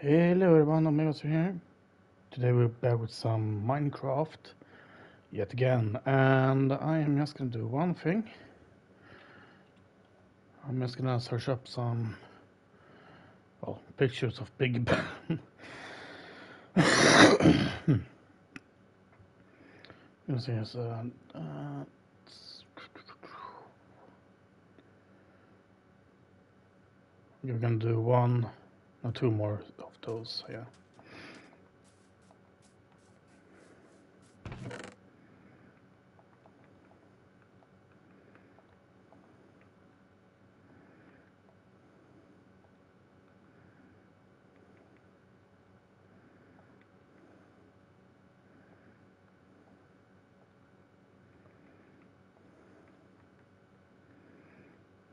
Hello everyone, Omegas here. Today we're back with some Minecraft yet again, and I am just gonna do one thing. I'm just gonna search up some well pictures of Big Ben. you see, uh, uh, we're gonna do one, no, two more of those, yeah.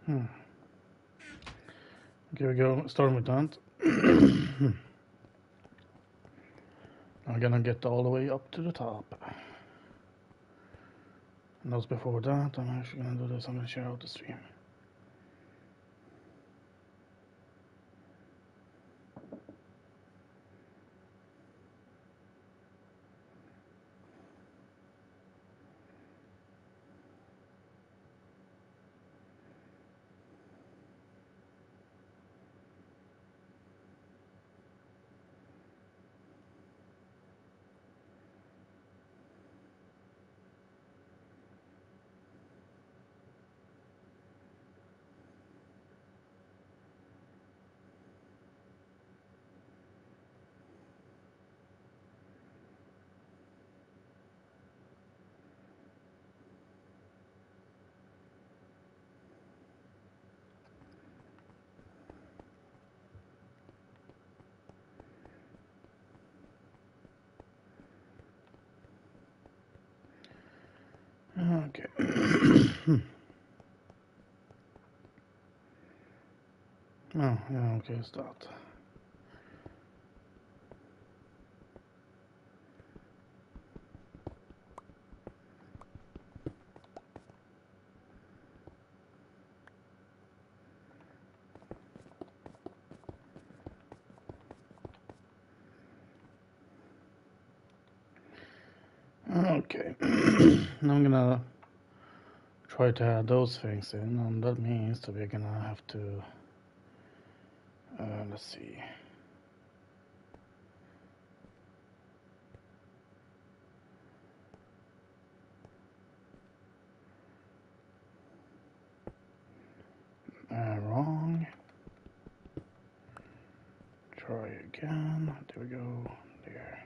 Hmm. Okay, we go. Starting with that. I'm gonna get all the way up to the top. And those before that, I'm actually gonna do this. I'm gonna share out the stream. Okay. oh, yeah, okay, start. Okay. I'm gonna try to add those things in, and that means that we're gonna have to. Uh, let's see. Uh, wrong. Try again. There we go. There.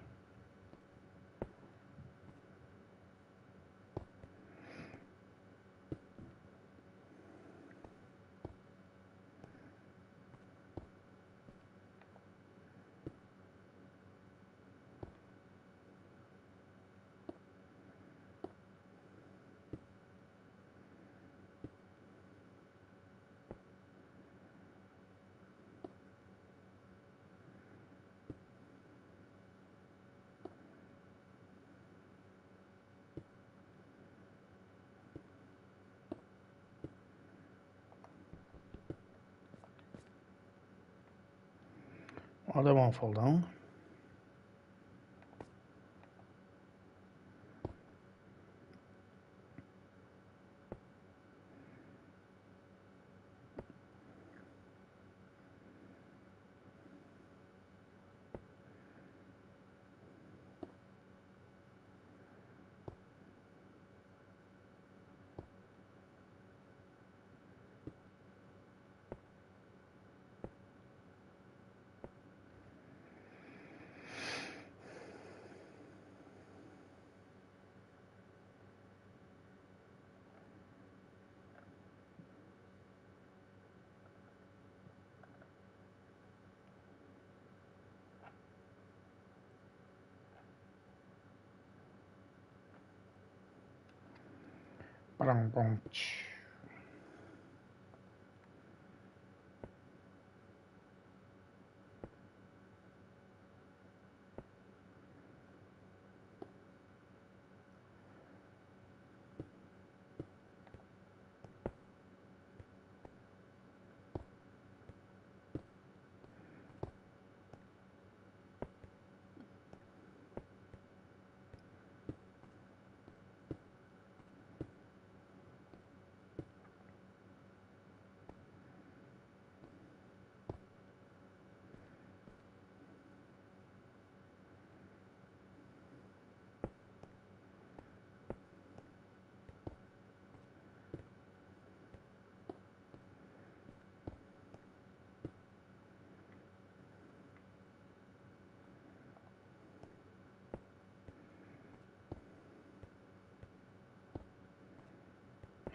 That won't fall down. Parang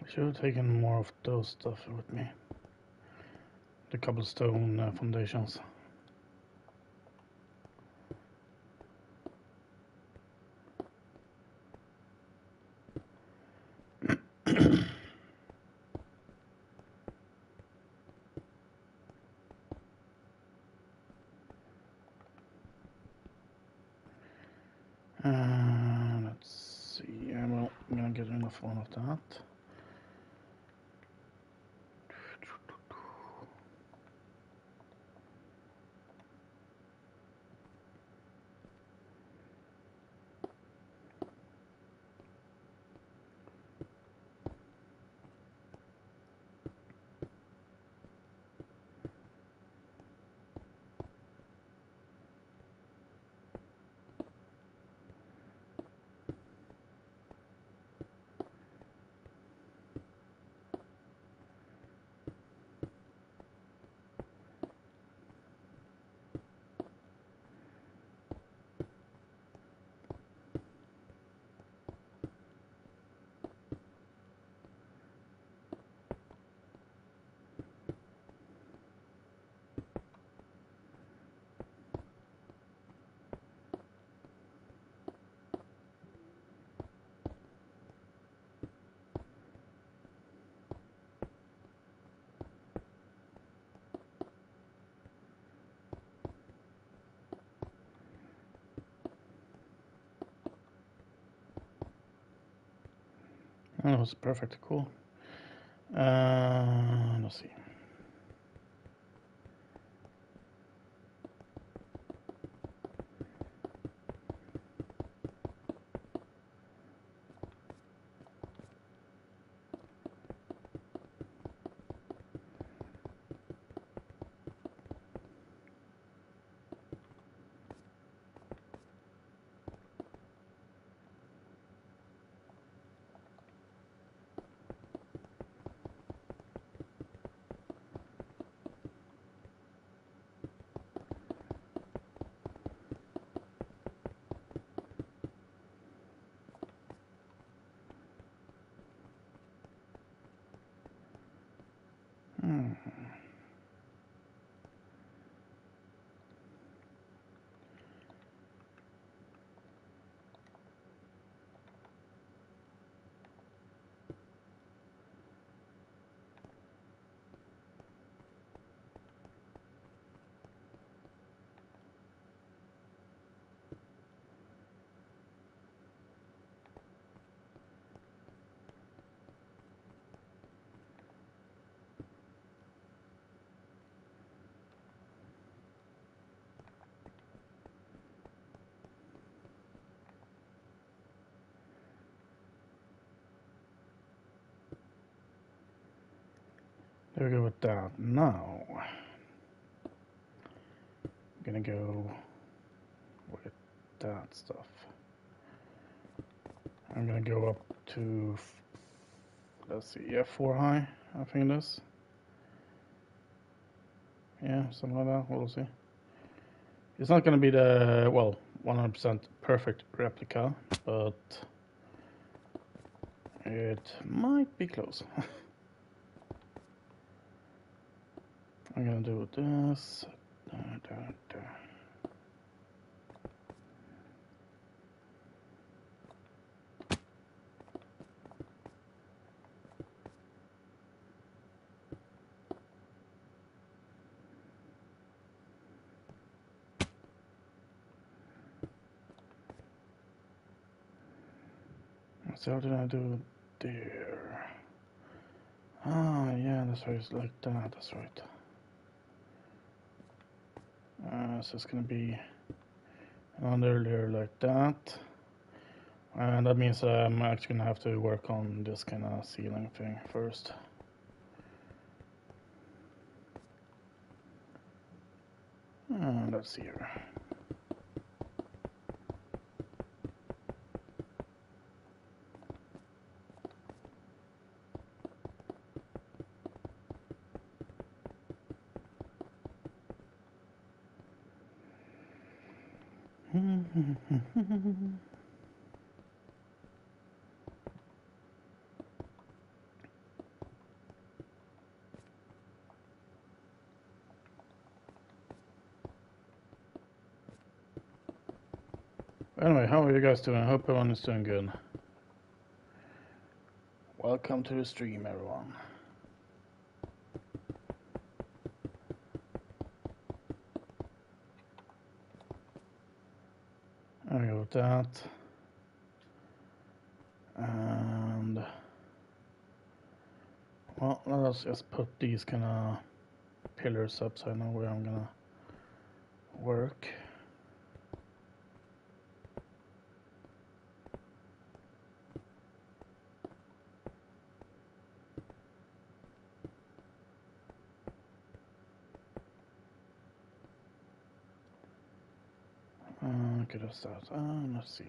I should have taken more of those stuff with me. The cobblestone uh, foundations. Uh, let's see. I'm gonna get enough one of that. That was perfect. Cool. Uh, let's see. Hmm. There we go with that. Now, I'm gonna go with that stuff. I'm gonna go up to, let's see, yeah, four high, I think it is. Yeah, something like that. We'll see. It's not gonna be the, well, 100% perfect replica, but it might be close. I'm gonna do this. Da, da, da. So how did I do there? Ah, yeah, that's right. Like that. That's right. Uh, so it's gonna be another layer like that. And that means I'm actually gonna have to work on this kind of ceiling thing first. Uh, let's see here. Anyway, how are you guys doing? I hope everyone is doing good. Welcome to the stream, everyone. I got that. And well, let us just put these kind of pillars up so I know where I'm gonna work. Uh, Ah, let's see.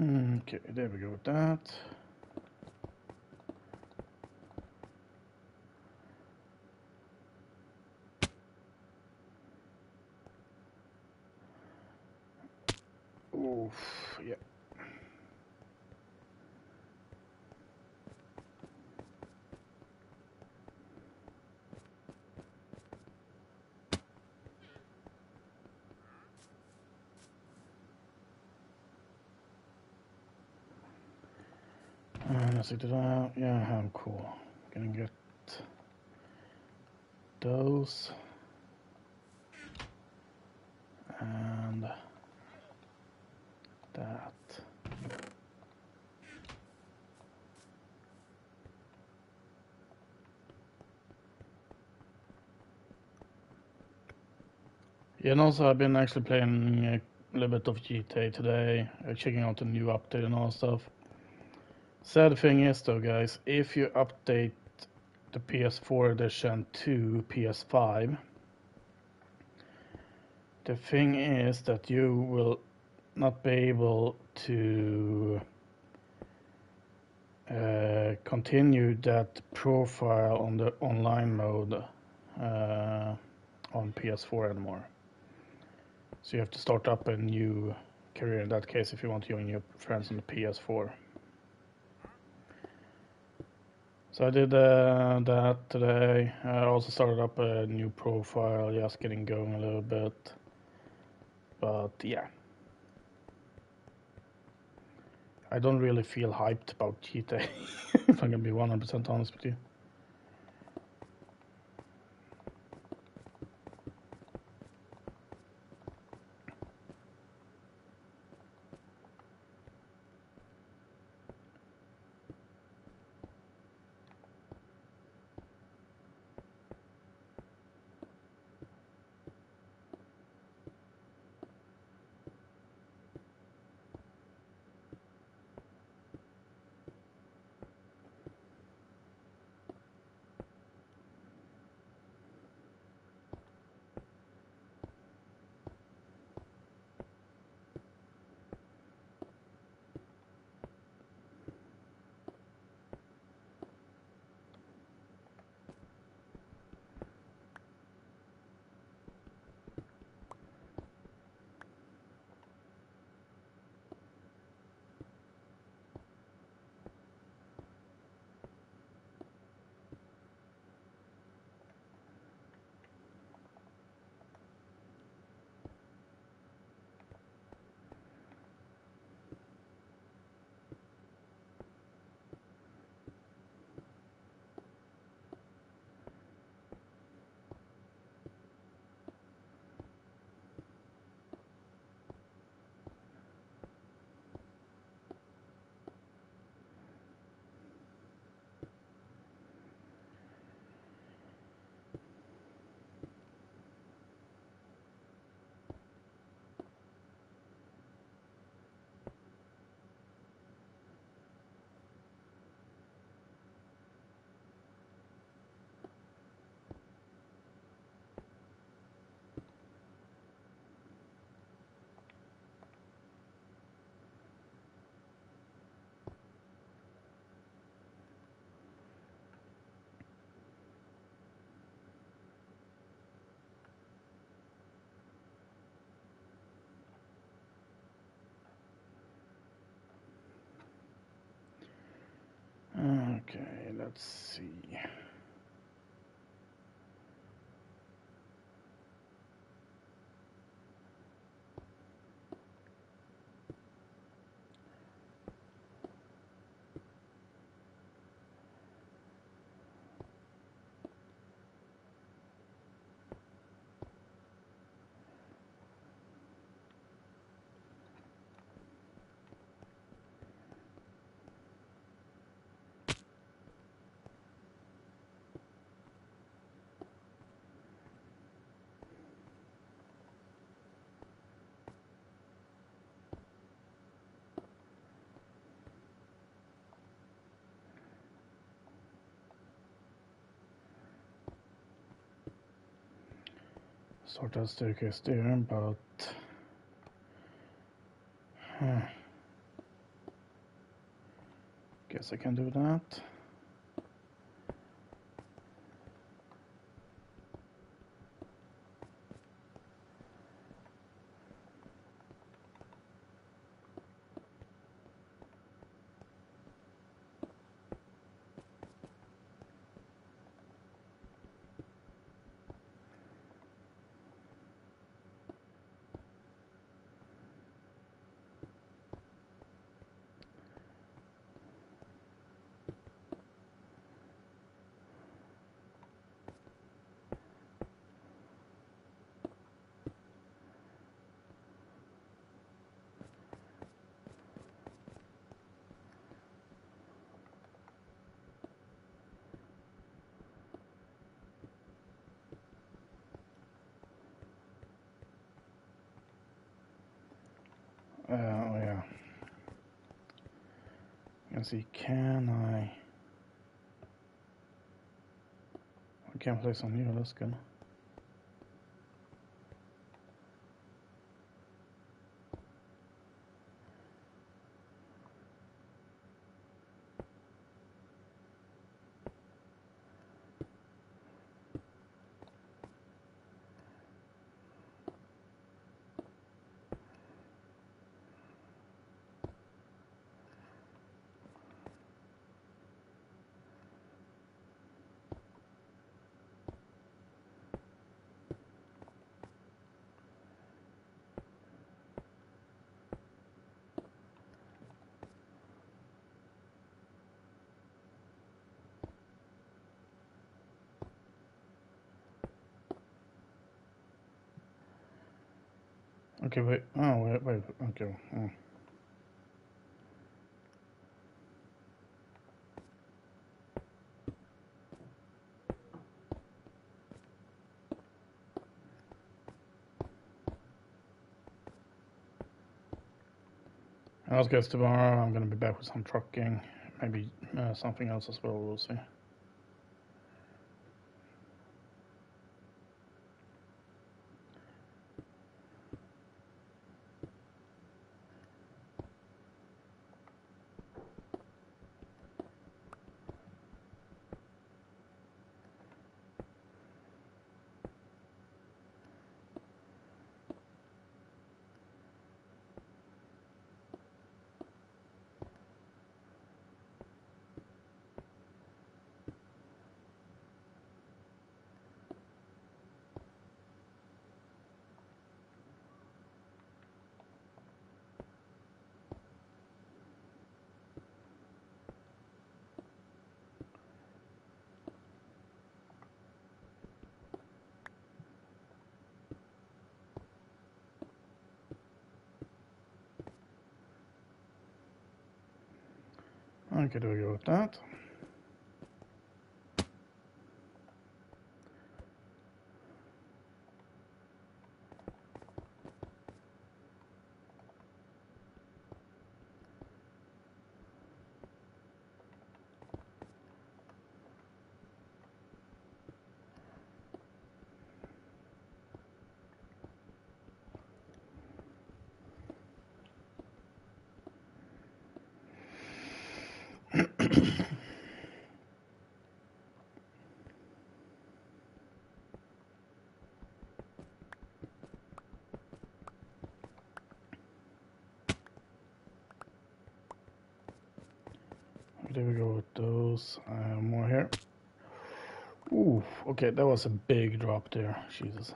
Okay, there we go with that. Oof, yeah. Uh, did I? Yeah, I'm cool. Gonna get those. And that. Yeah, and also I've been actually playing a little bit of GTA today, uh, checking out the new update and all stuff. Sad thing is though, guys, if you update the PS4 edition to PS5, the thing is that you will not be able to uh, continue that profile on the online mode uh, on PS4 anymore. So you have to start up a new career in that case if you want to join your friends on the PS4. So I did uh, that today. I also started up a new profile, just getting going a little bit. But yeah. I don't really feel hyped about GTA, if I'm gonna be 100% honest with you. Sort of staircase there, but huh. guess I can do that. Uh, oh yeah. Let's see, can I... I can't place on here, that's good. Okay, wait. Oh, wait, wait. Okay. Oh. I guess tomorrow I'm going to be back with some trucking, maybe uh, something else as well. We'll see. Okay, do we there we go with those. More here. Ooh, okay, that was a big drop there. Jesus.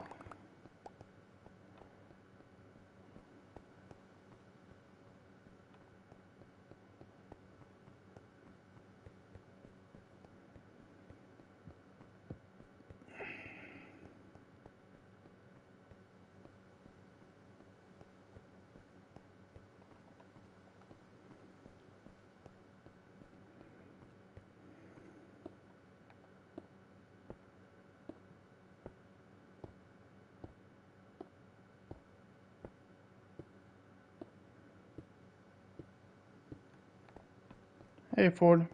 Hey, Ford.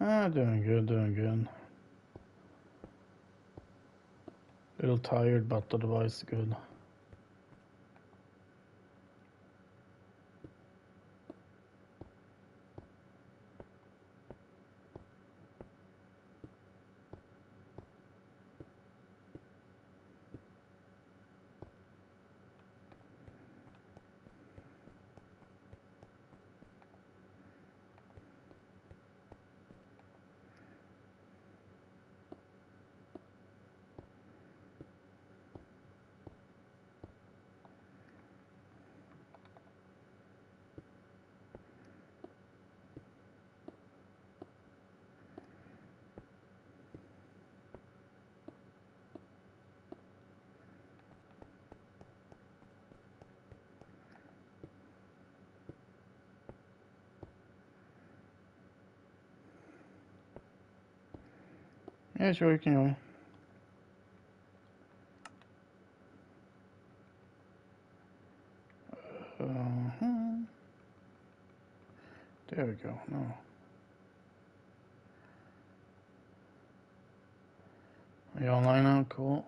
Ah, doing good, doing good. A Little tired, but otherwise good. Yeah, sure, you can. Uh-huh. There we go. No. Are you online now? Cool.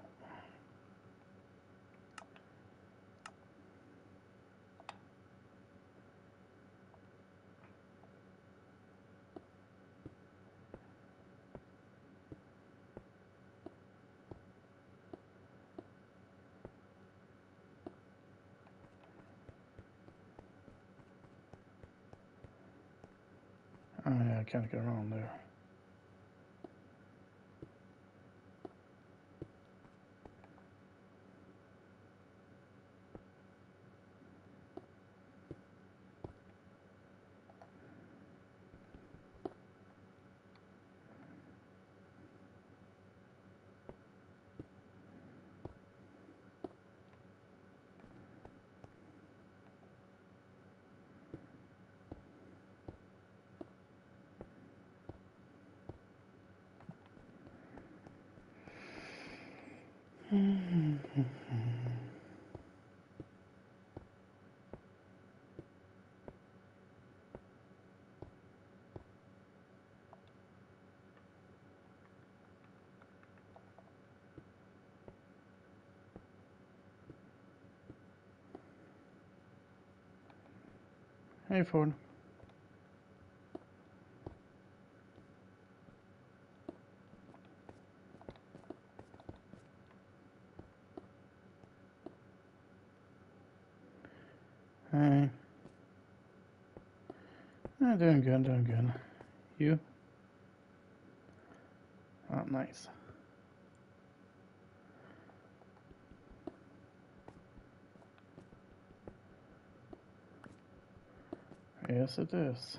Can't get around there. Ford. Hey. I'm doing good, doing good. You? Oh, nice. Yes, it is.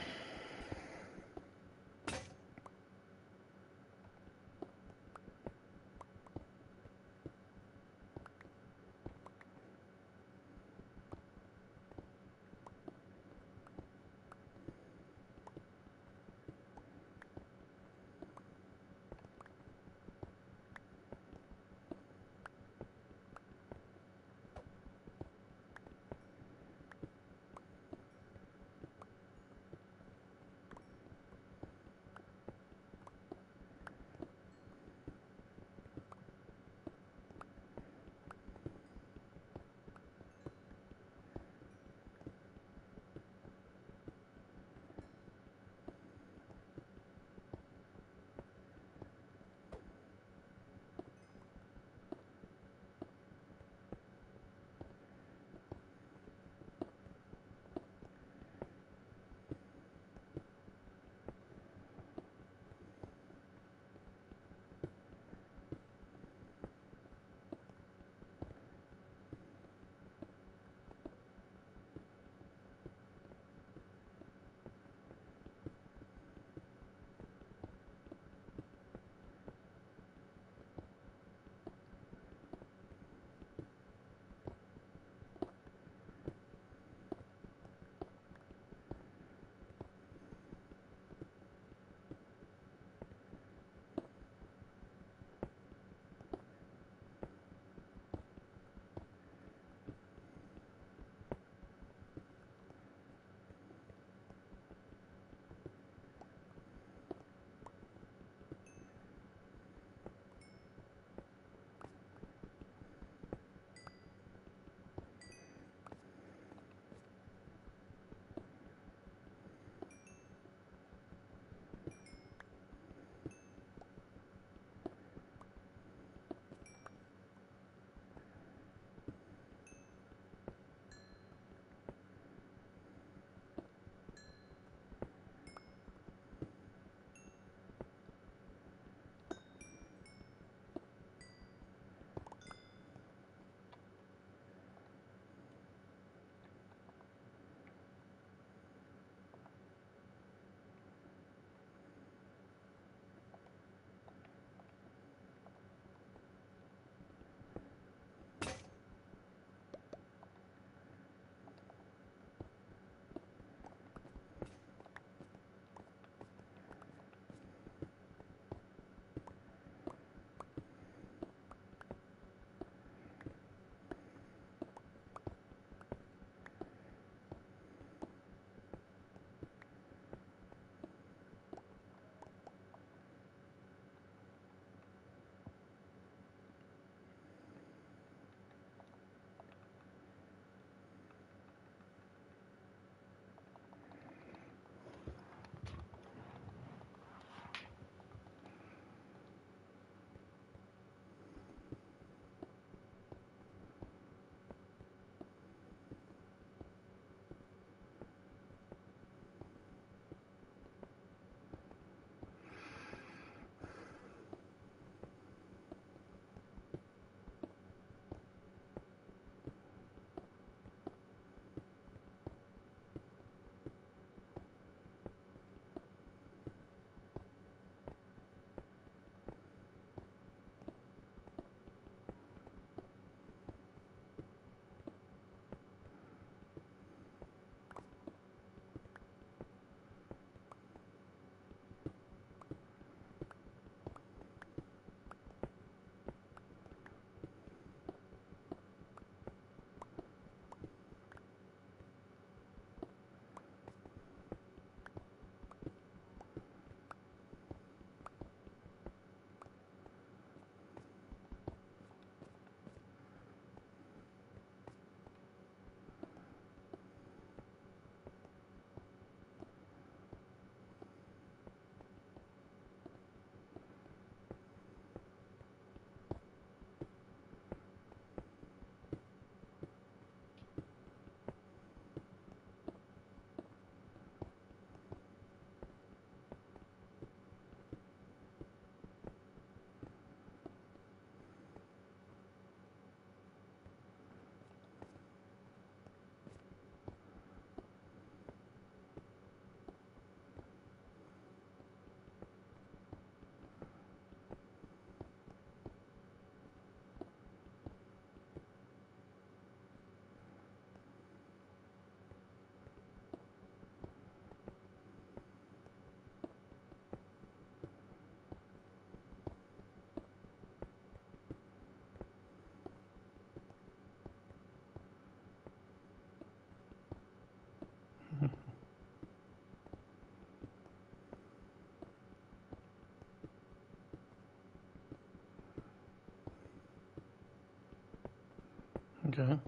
Okay.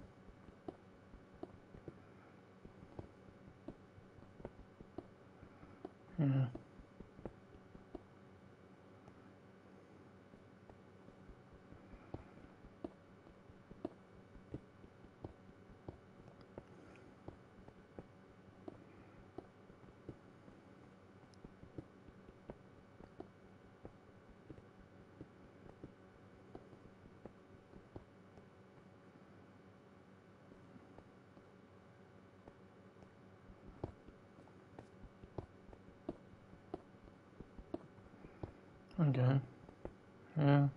Yeah. Okay. Yeah.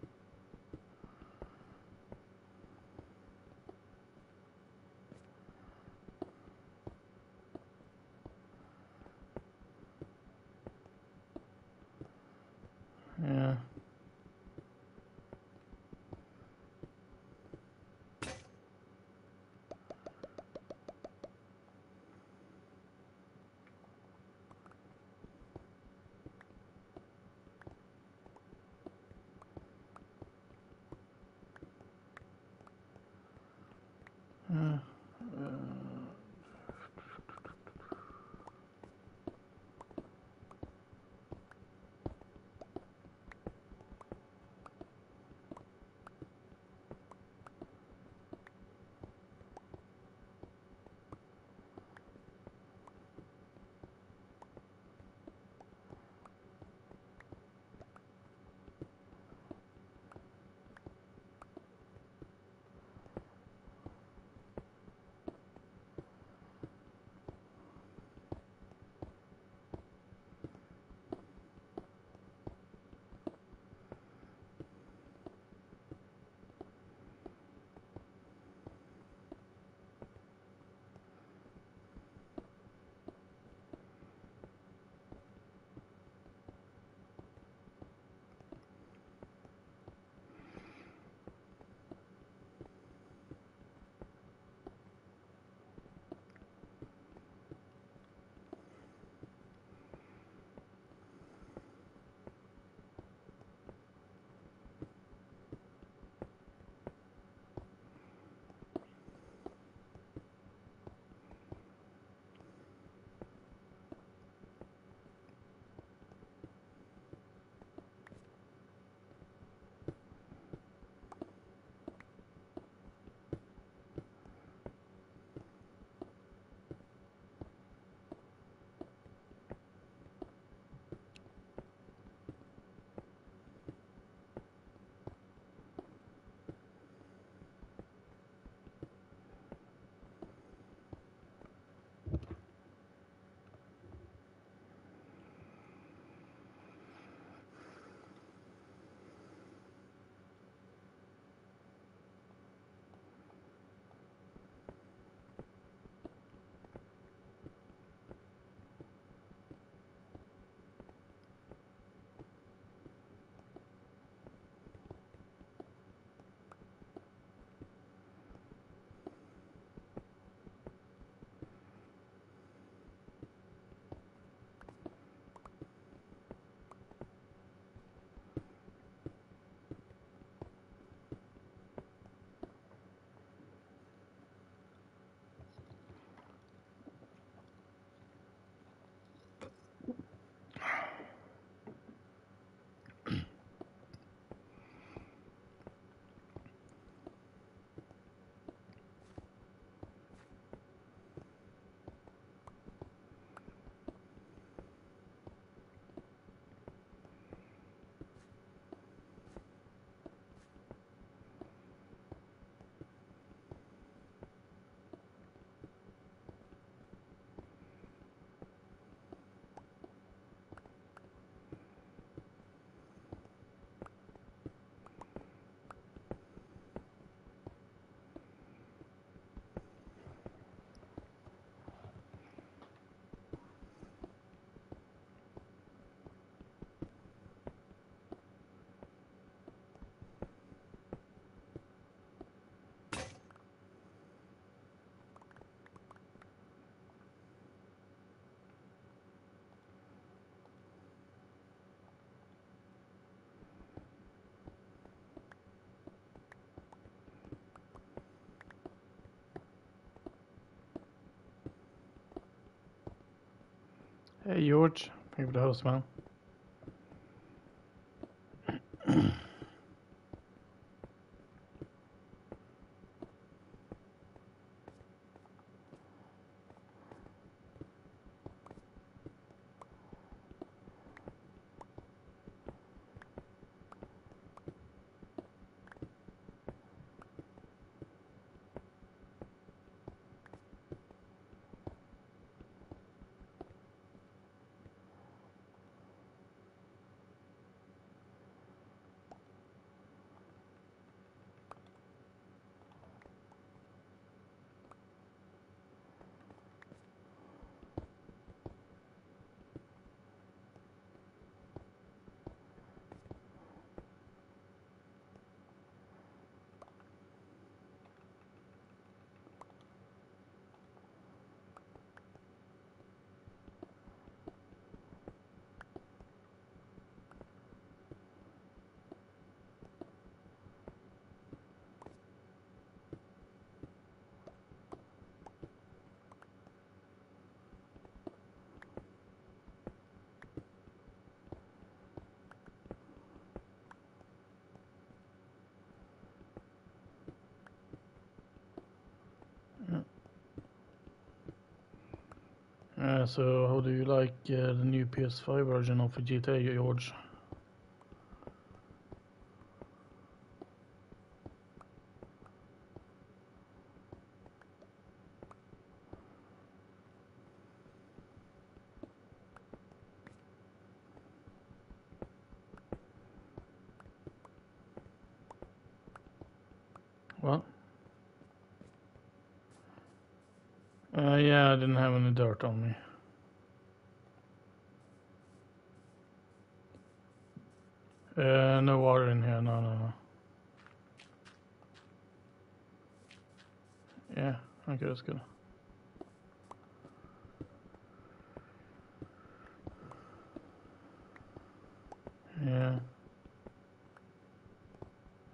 Hey George, you for the host, man. Uh, so how do you like uh, the new PS5 version of GTA, George? What? Uh, yeah, I didn't have any dirt on me. Uh, no water in here, no, no, no. Yeah, okay, that's good. Yeah.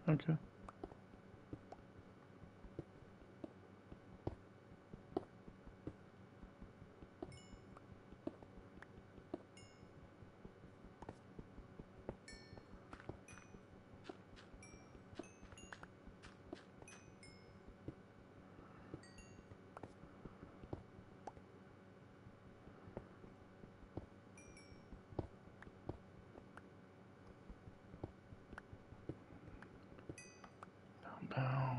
Okay. Down.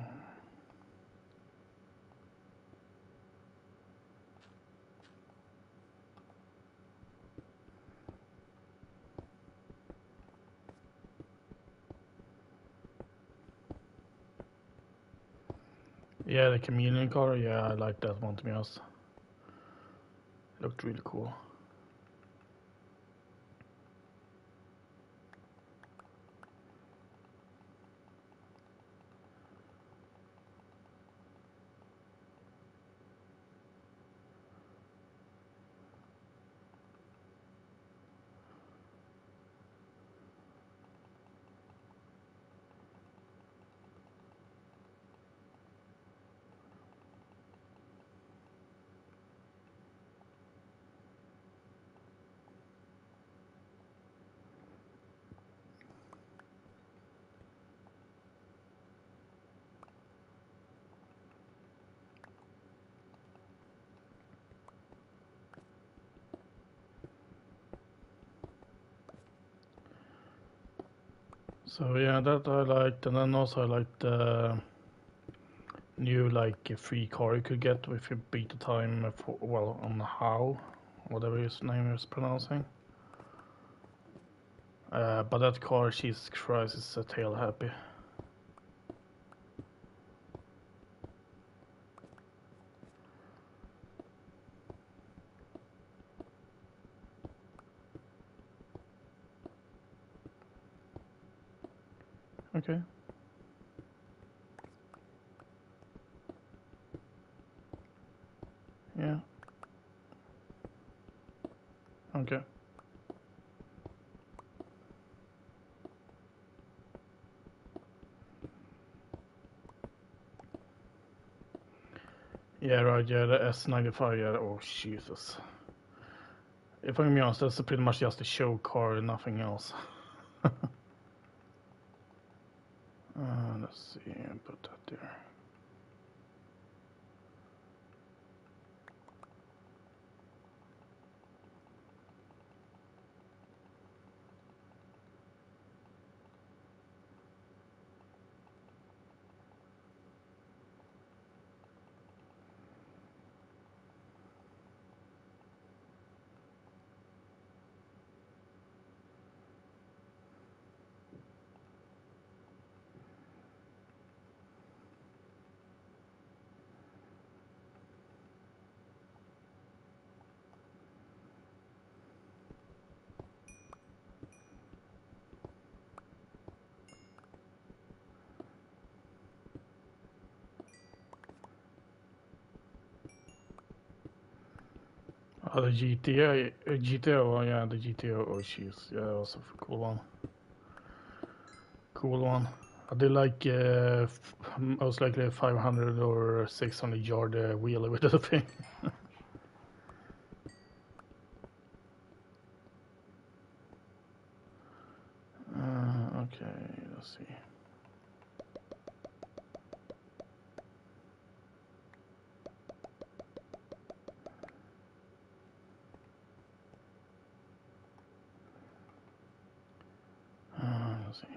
The chameleon color. Yeah, I like that one to be honest. Looked really cool. So yeah, that I liked, and then also I liked the new like free car you could get if you beat the time for well on how whatever his name is pronouncing. Uh, but that car, Jesus Christ, is a tail happy. Fire, S95, yeah, oh, Jesus. If I'm honest, that's pretty much just a show car and nothing else. Oh, the GTA, oh yeah, the GTA, oh jeez, yeah, that was a cool one. Cool one. I did like uh, most likely a 500 or 600 yard uh, wheelie with the thing. uh, okay, let's see. Uh, let's see.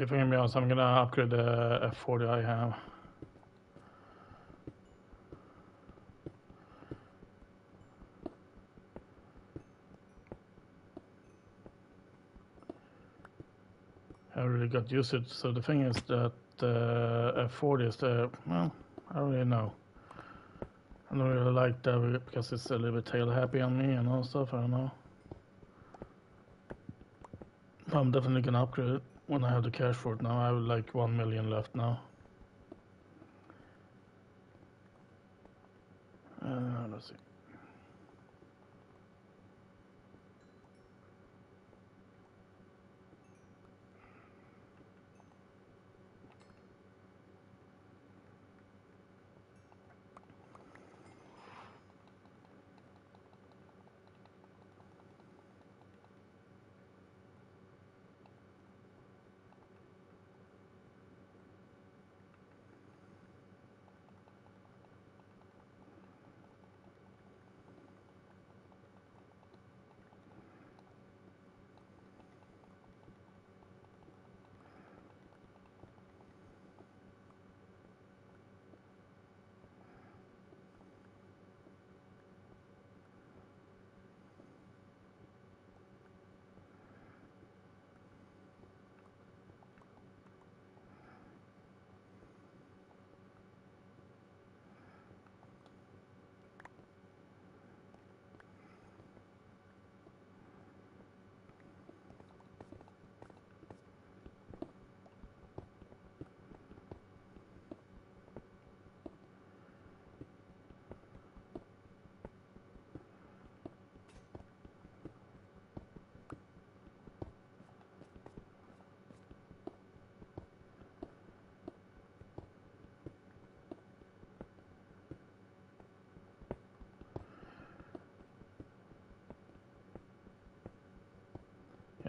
If I'm gonna be honest, I'm gonna upgrade the F40 I have. I really got used to it. So the thing is that uh, F40 is the well, I don't really know. I don't really like that because it's a little bit tail happy on me and all stuff. I don't know. But I'm definitely gonna upgrade it when I have the cash for it now. I have like one million left now.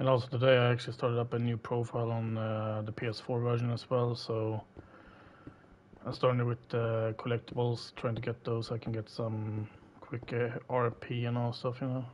And also today I actually started up a new profile on uh, the PS4 version as well, so I started with uh, collectibles, trying to get those. I can get some quick uh, RP and all stuff, you know.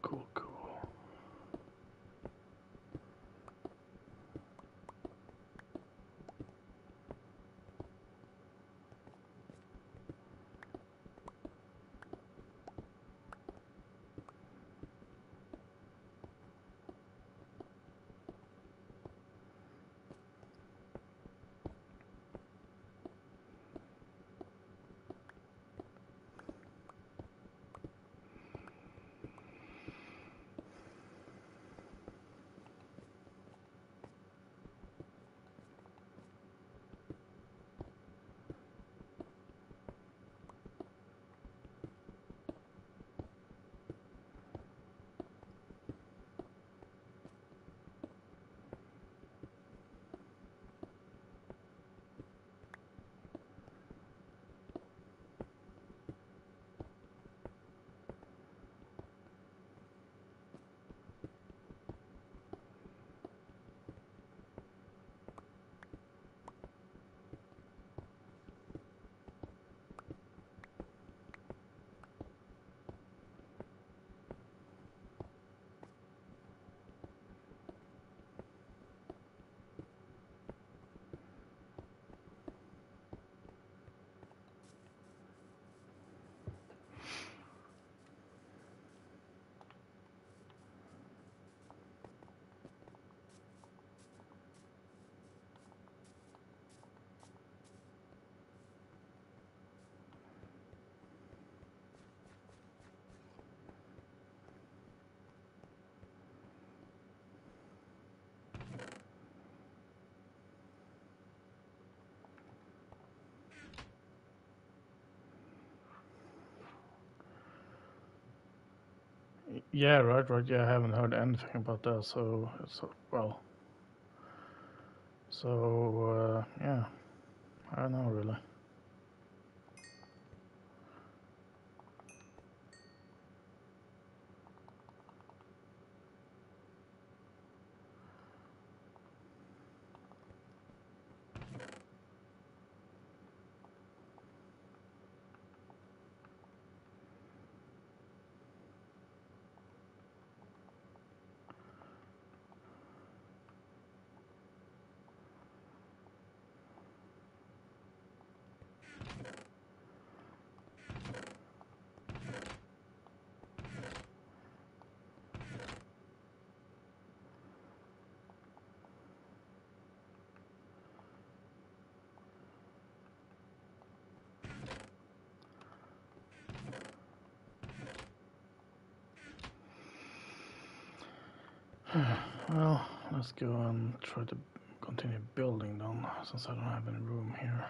Cool, Yeah, right, right. Yeah, I haven't heard anything about that. So, so well. So, uh, yeah, I don't know really. Well, let's go and try to continue building then, since I don't have any room here.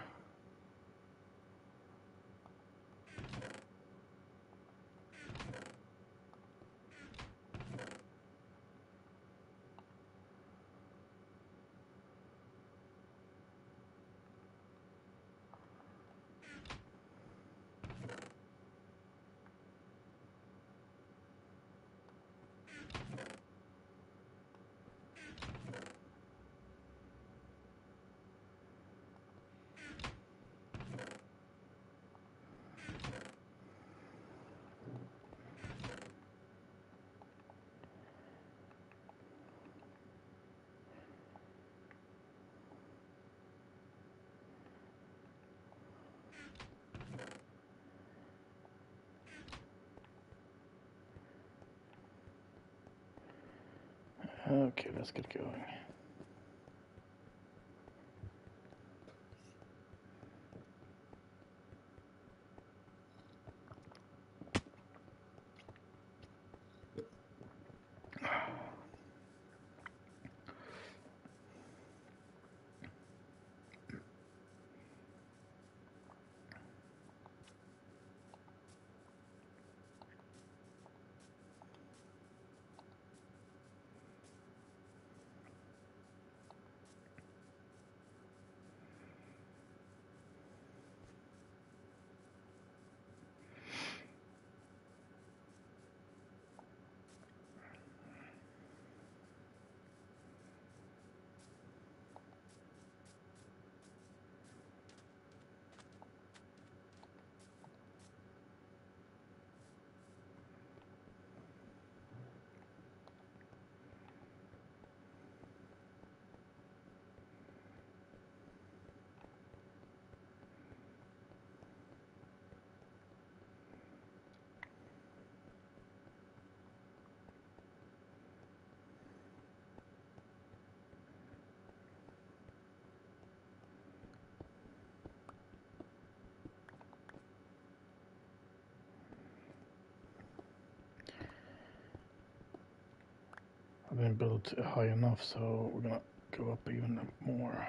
Okay, let's get going. Didn't build high enough, so we're gonna go up even more.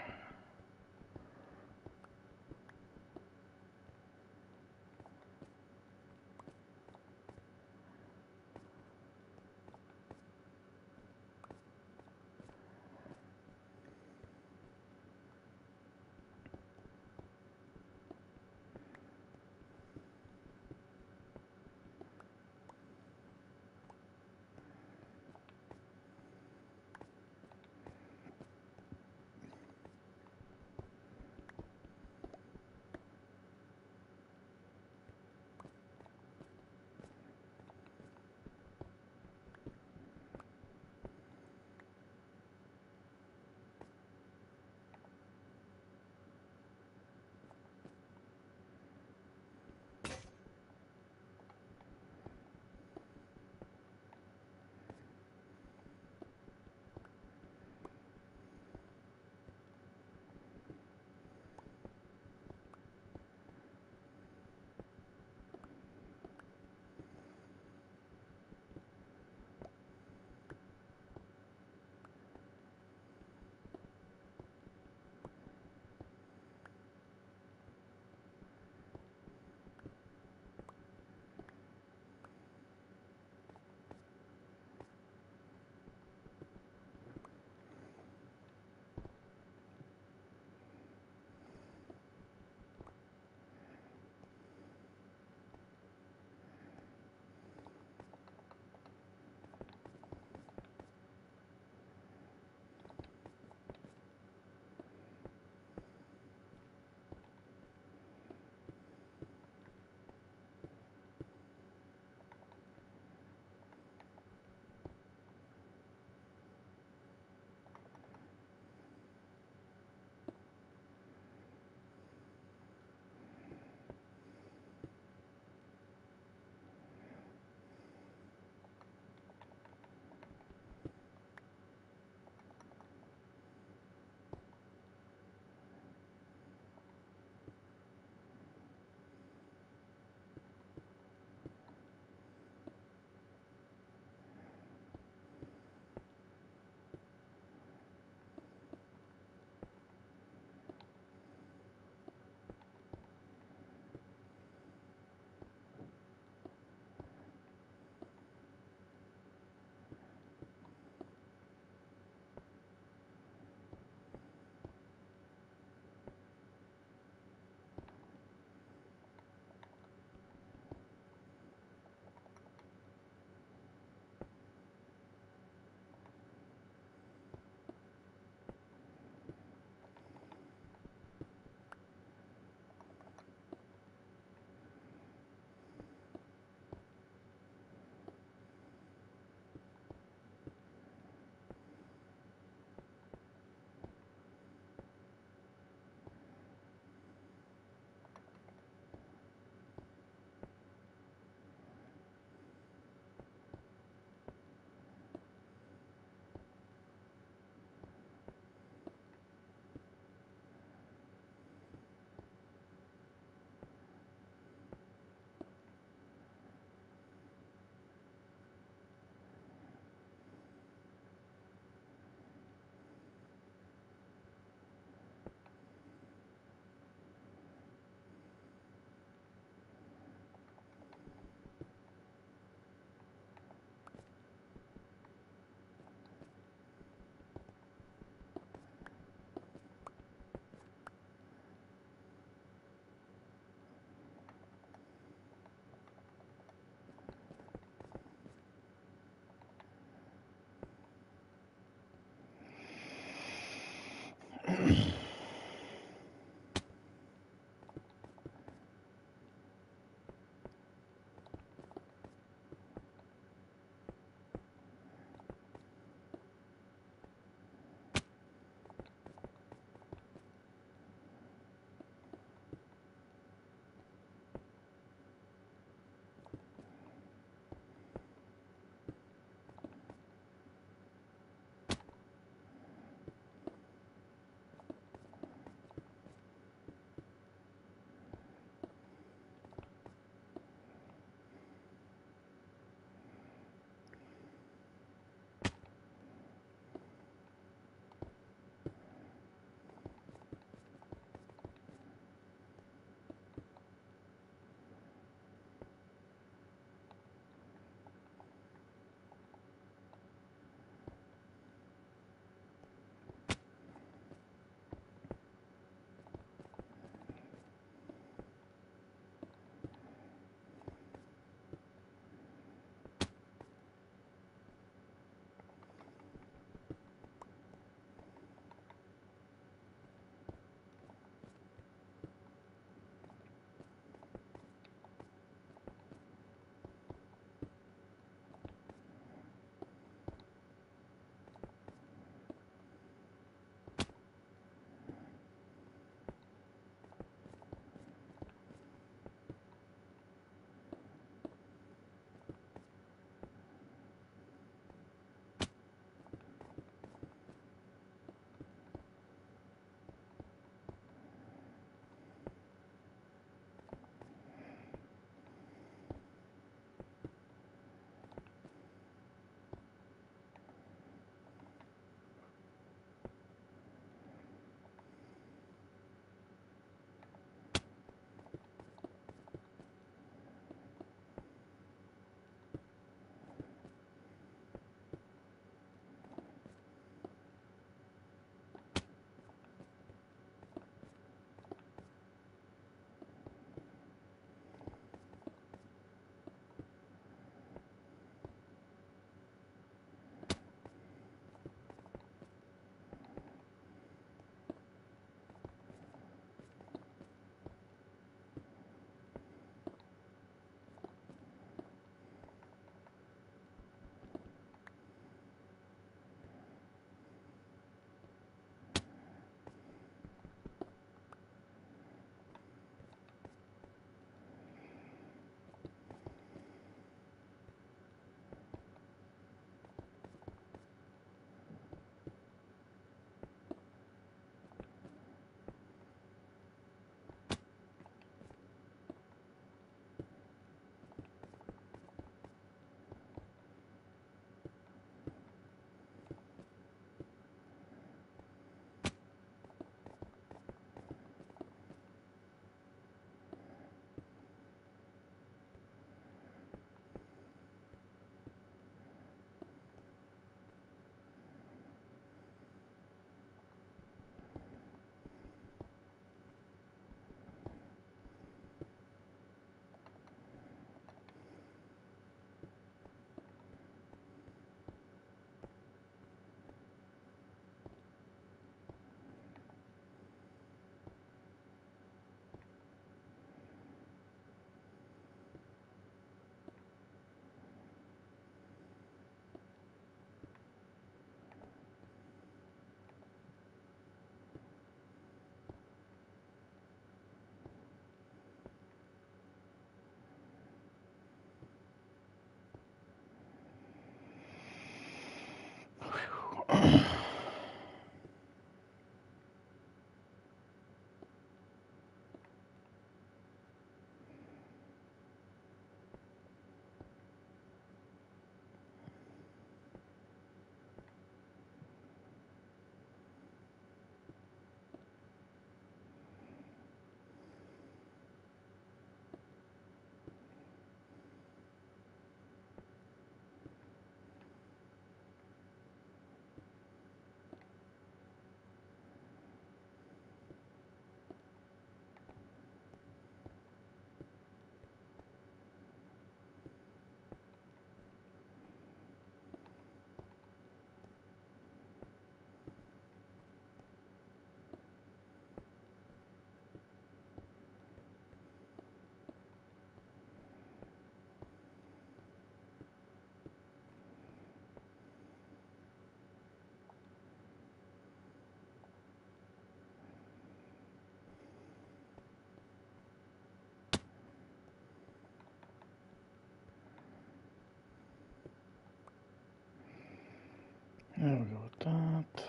There we go with that.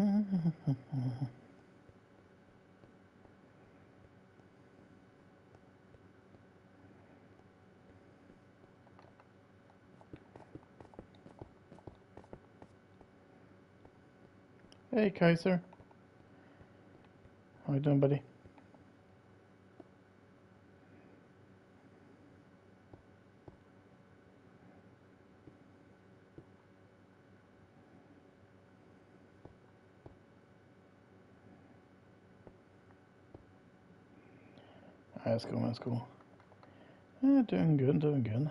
Hey, Kaiser. How you doing, buddy? That's cool, that's cool. Yeah, doing good, doing good.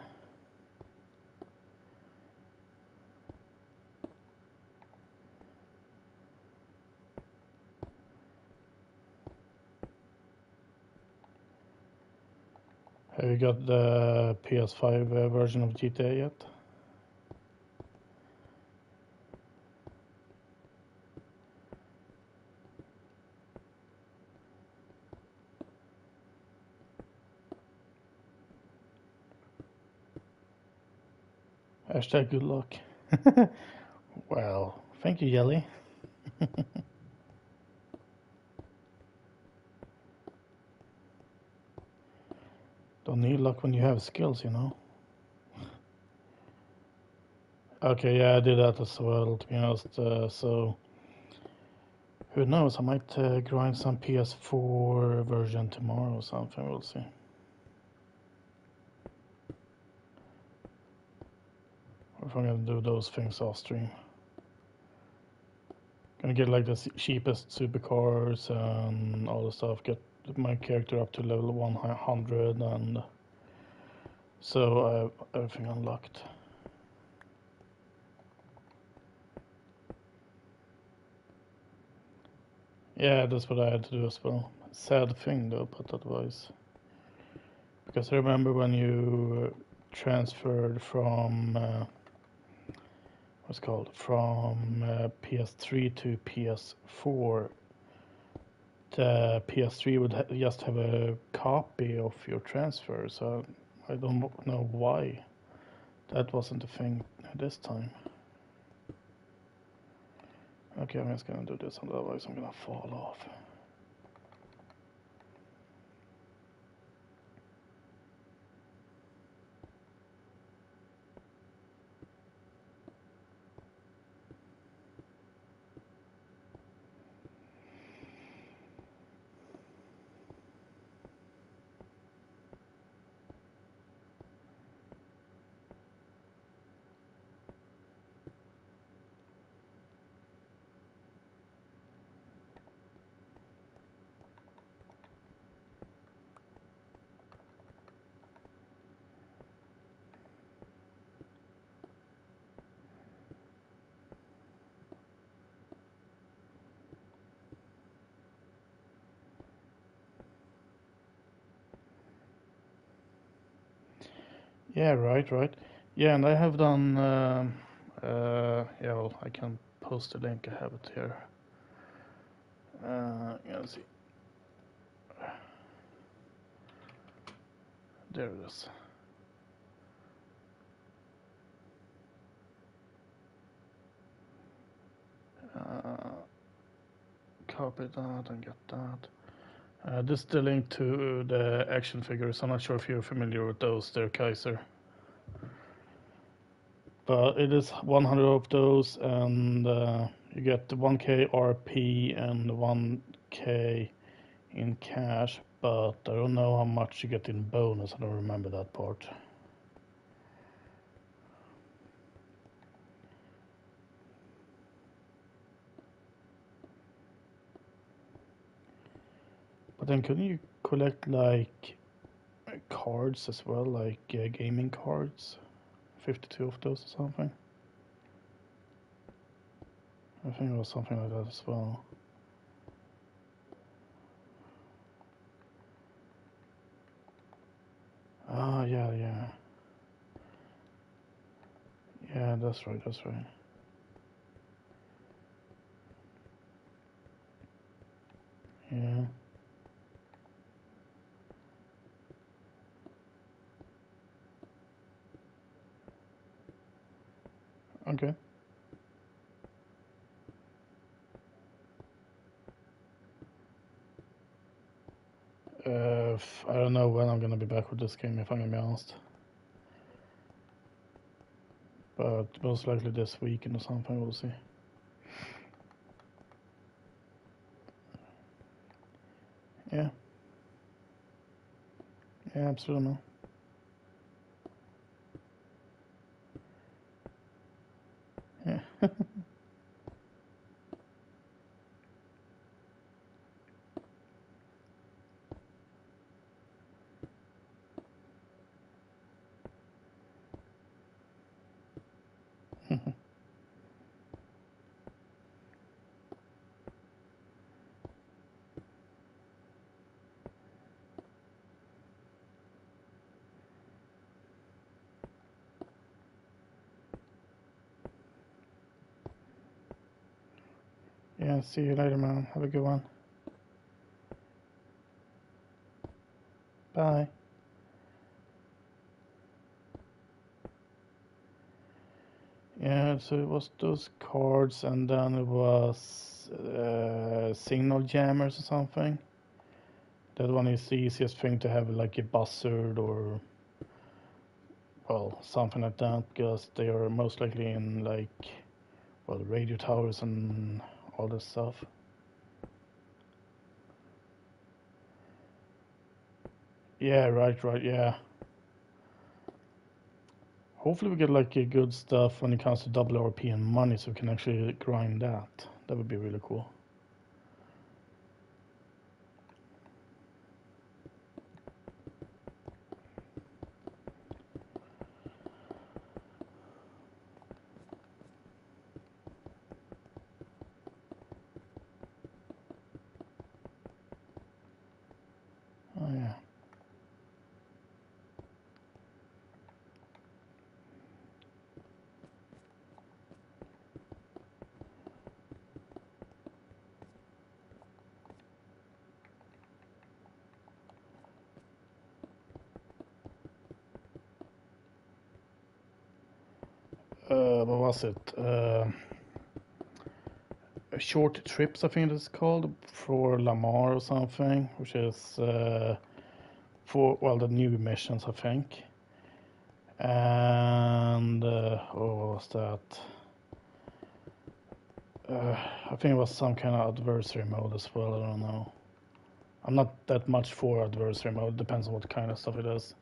Have you got the PS5 uh, version of GTA yet? Hashtag good luck. well, thank you, Yelly. Don't need luck when you have skills, you know. Okay, yeah, I did that as well, to be honest. Uh, so, who knows? I might uh, grind some PS4 version tomorrow or something. We'll see. Or if I'm gonna do those things off stream. Gonna get like the cheapest supercars and all the stuff. Get my character up to level 100 and so I have everything unlocked. Yeah, that's what I had to do as well. Sad thing though, but otherwise. Because I remember when you transferred from uh, what's called from uh, PS3 to PS4 the PS3 would ha just have a copy of your transfer, so I don't know why that wasn't a thing this time. Okay, I'm just gonna do this, otherwise I'm gonna fall off. Yeah, right, right. Yeah, and I have done. Um, uh, yeah, well, I can post the link. I have it here. Uh, yeah, see. There it is. Uh, copy that and get that. Uh, this is the link to the action figures. I'm not sure if you're familiar with those. They're Kaiser. But it is 100 of those, and uh, you get 1k RP and 1k in cash, but I don't know how much you get in bonus. I don't remember that part. But then couldn't you collect like cards as well, like uh, gaming cards? 52 of those or something? I think it was something like that as well. Ah, yeah, yeah. Yeah, that's right, that's right. Yeah. Okay. Uh, I don't know when I'm gonna be back with this game, if I'm gonna be honest. But most likely this weekend or something, we'll see. Yeah, yeah, absolutely. Yeah. Yeah, see you later, man. Have a good one. Bye. Yeah, so it was those cards, and then it was uh, signal jammers or something. That one is the easiest thing to have, like a buzzard or, well, something like that, because they are most likely in, like, well, radio towers and all this stuff. Yeah, right, right, yeah. Hopefully we get like good stuff when it comes to double RP and money so we can actually grind that. That would be really cool. Oh yeah. Uh, what was it? Uh, short trips, I think it's called, for Lamar or something, which is uh, for well the new missions, I think. And uh, oh, what was that? Uh, I think it was some kind of adversary mode as well. I don't know. I'm not that much for adversary mode. Depends on what kind of stuff it is.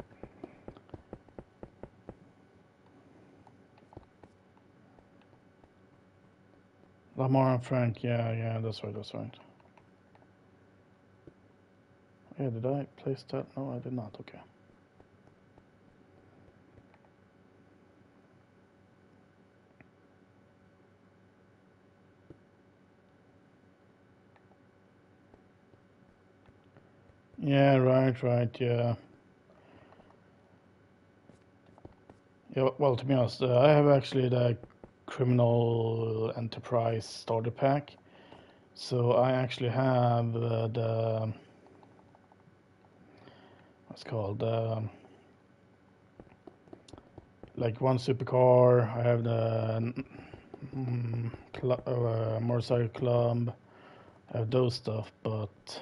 Lamar Frank, yeah, yeah, that's right, that's right. Yeah, did I place that? No, I did not. Okay. Yeah, right, right, yeah. Yeah, well, to be honest, uh, I have actually the criminal enterprise starter pack. So I actually have uh, the what's called um, like one supercar. I have the mm, cl- uh, motorcycle club. I have those stuff, but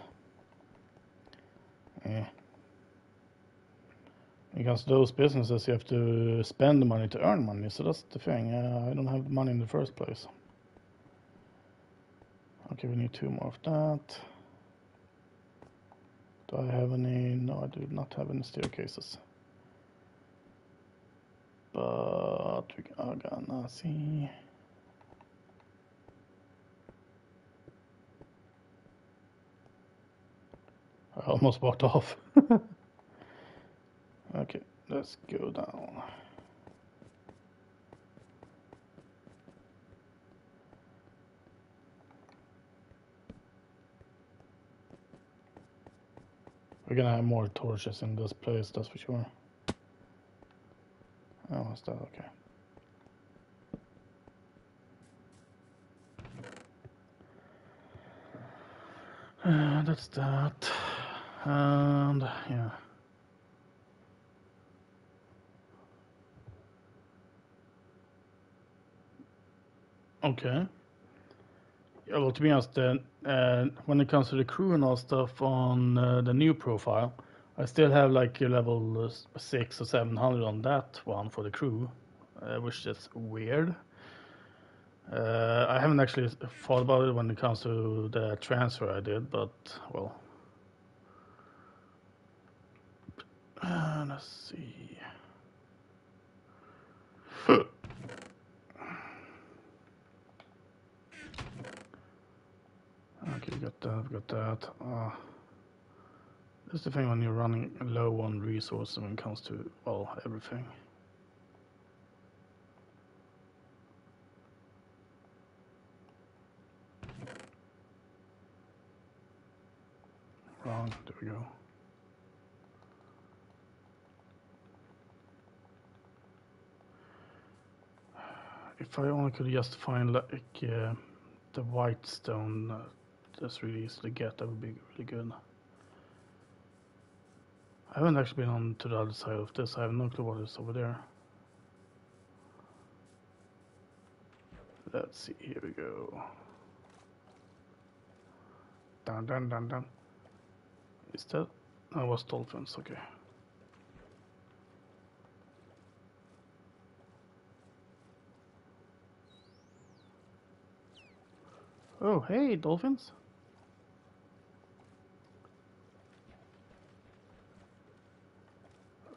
yeah. Because those businesses, you have to spend the money to earn money. So that's the thing. Uh, I don't have the money in the first place. Okay, we need two more of that. Do I have any? No, I do not have any staircases. But we are gonna see. I almost walked off. okay, let's go down. We're gonna have more torches in this place, that's for sure. Oh, is that okay? Uh, that's that. And yeah. Okay. Yeah, well, to be honest, uh, uh, when it comes to the crew and all stuff on uh, the new profile, I still have like a level uh, six or seven hundred on that one for the crew, uh, which is weird. I haven't actually thought about it when it comes to the transfer I did, but well. Let's see. Okay, got that, I've got that. Uh, that's the thing when you're running low on resources when it comes to, well, everything. Wrong, there we go. If I only could just find like uh, the white stone uh, that's really easy to get, that would be really good. I haven't actually been on to the other side of this. I have no clue what is over there. Let's see. Here we go. Dun dun dun dun. Is that? That was dolphins. Okay. Oh, hey, dolphins.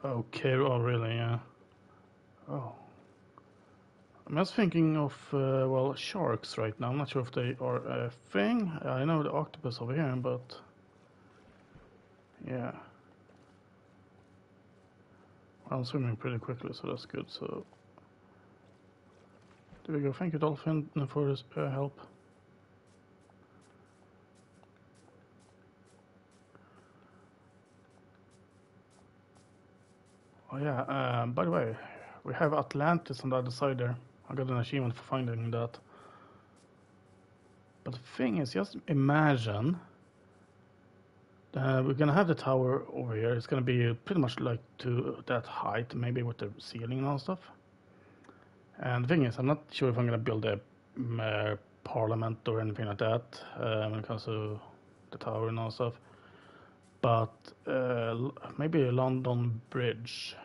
Okay, oh really, yeah. Oh. I'm just thinking of, uh, well, sharks right now. I'm not sure if they are a thing. I know the octopus over here, but... Yeah. I'm swimming pretty quickly, so that's good, so... There we go. Thank you, Dolphin, for this uh, help. Yeah, um, by the way, we have Atlantis on the other side there. I got an achievement for finding that. But the thing is, just imagine uh, we're gonna have the tower over here. It's gonna be pretty much like to that height, maybe with the ceiling and all stuff. And the thing is, I'm not sure if I'm gonna build a uh, parliament or anything like that uh, when it comes to the tower and all stuff but uh, maybe a London Bridge.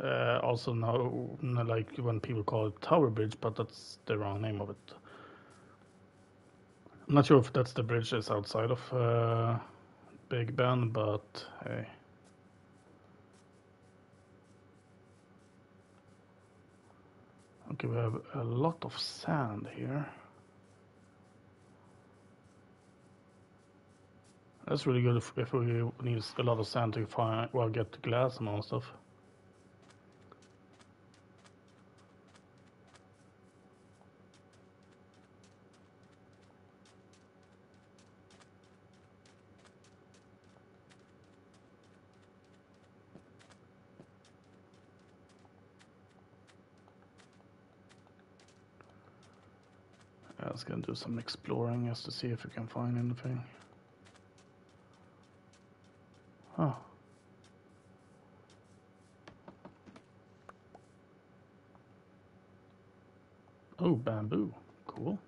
Uh, also now, like when people call it Tower Bridge, but that's the wrong name of it. I'm not sure if that's the bridge that's outside of uh, Big Ben, but hey. Okay, we have a lot of sand here. That's really good if, if we need a lot of sand to find, well, get glass and all stuff. Was gonna do some exploring just to see if we can find anything. Oh. Oh, bamboo. Cool.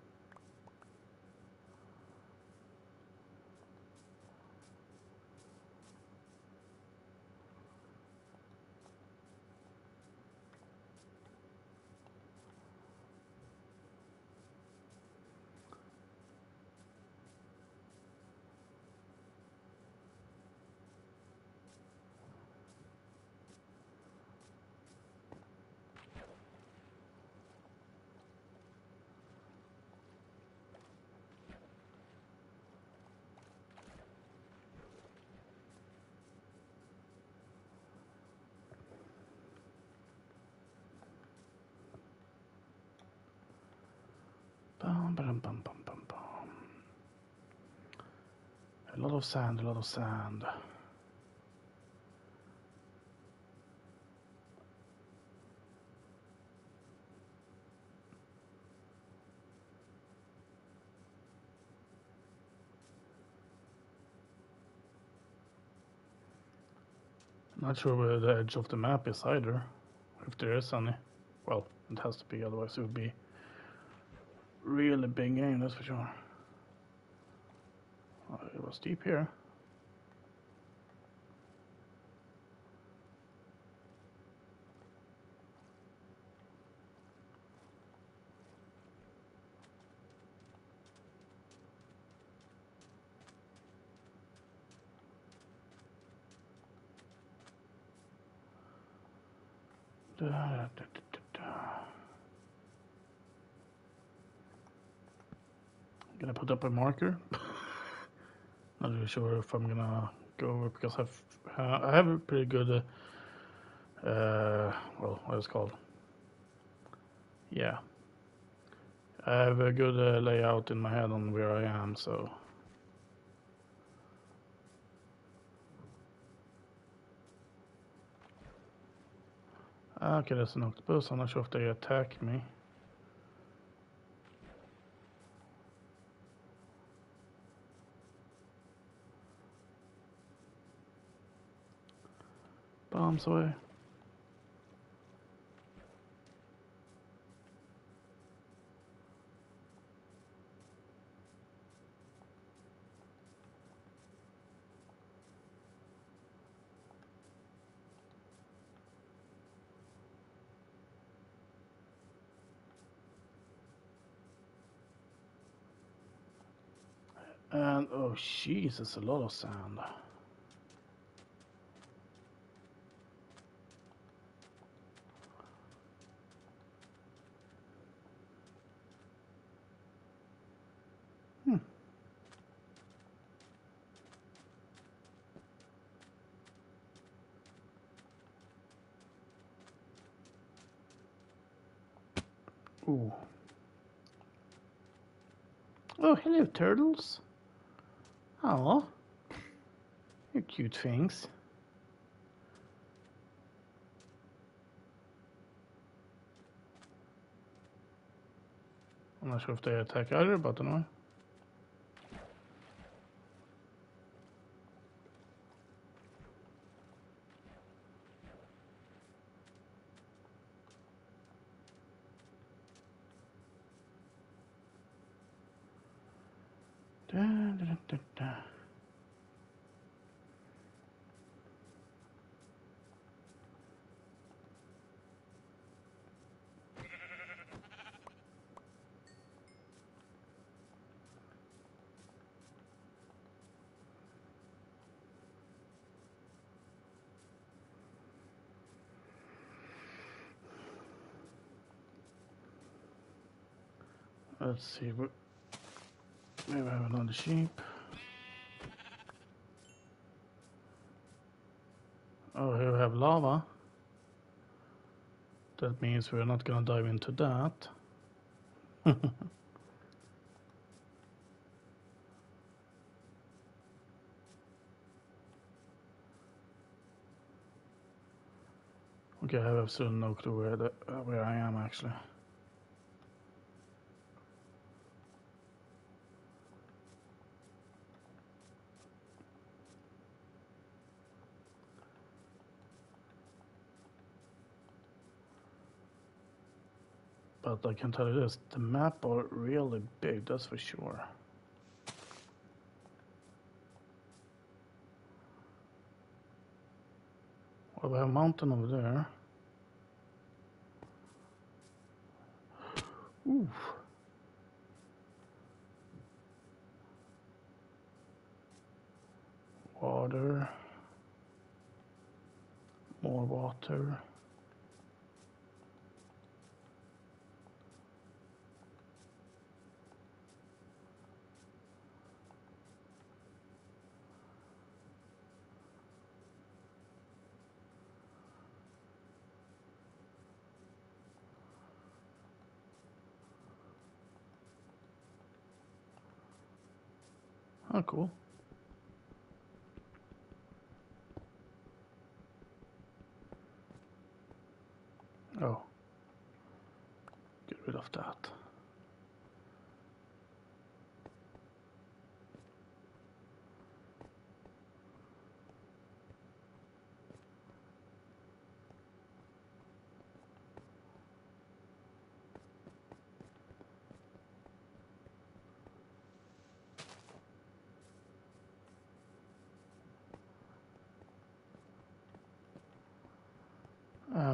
Lot of sand, a lot of sand. Not sure where the edge of the map is either. If there is any. Well, it has to be, otherwise it would be really big game, that's for sure. Oh, it was deep here. Da, da, da, da. Gonna put up a marker. Not really sure if I'm gonna go over because I've uh, I have a pretty good uh, uh, well what is called? Yeah. I have a good uh, layout in my head on where I am so. Okay there's an octopus. I'm not sure if they attack me bombs away. And oh jeez, Jesus, a lot of sand. Hmm. Ooh. Oh, hello, turtles. Oh, you're cute things. I'm not sure if they attack either, but anyway. Da, da, da, da. Let's see. what- Maybe I have another sheep. Oh, here we have lava. That means we're not gonna dive into that. okay, I have absolutely no clue where the, uh, where I am actually. But I can tell you this, the map are really big, that's for sure. Well, we have a mountain over there. Ooh. Water. More water. Oh, cool. Oh. Get rid of that.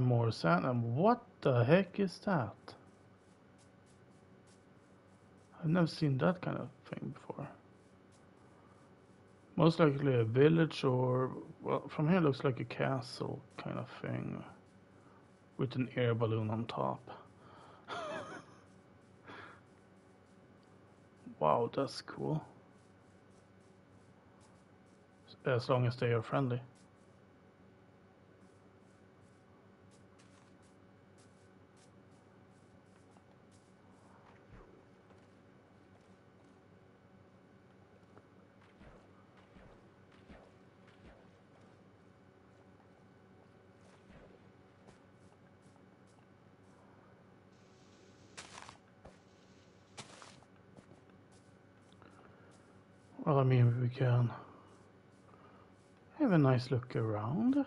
More sand. And what the heck is that? I've never seen that kind of thing before. Most likely a village or, well, from here looks like a castle kind of thing with an air balloon on top. wow, that's cool. As long as they are friendly. Well, I mean, we can have a nice look around.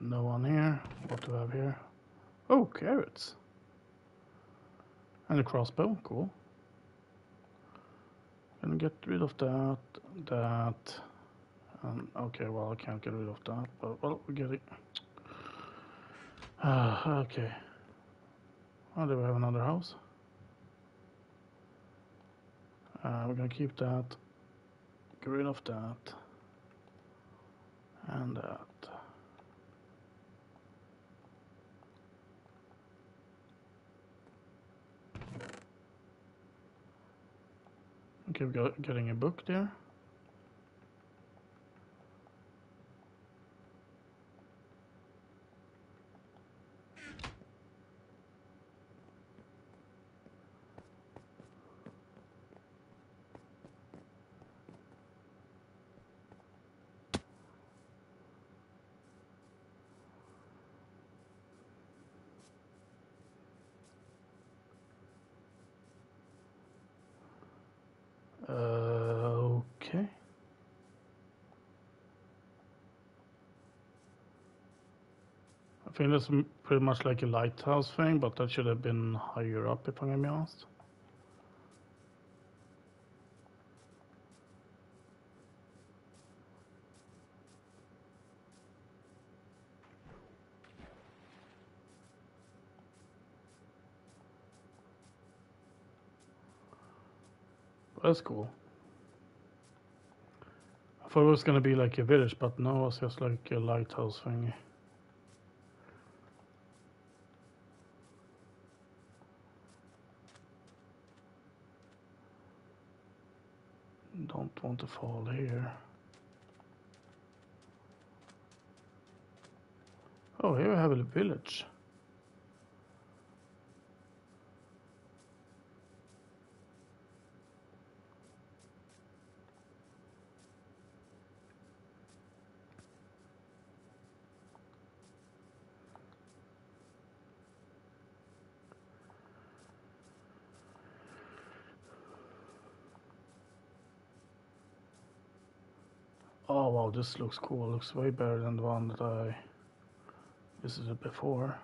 No one here. What do we have here? Oh, carrots. And a crossbow, cool. Gonna get rid of that, that, and okay, well, I can't get rid of that, but well, we get it. Ah, okay. Oh, do we have another house? Uh, we're gonna keep that, get rid of that, and that. We got getting a book there. Uh, okay. I think that's pretty much like a lighthouse thing, but that should have been higher up if I'm gonna be honest. That's cool. I thought it was gonna be like a village, but no, it's just like a lighthouse thing. Don't want to fall here. Oh, here we have a village. Oh wow, this looks cool. Looks way better than the one that I visited before.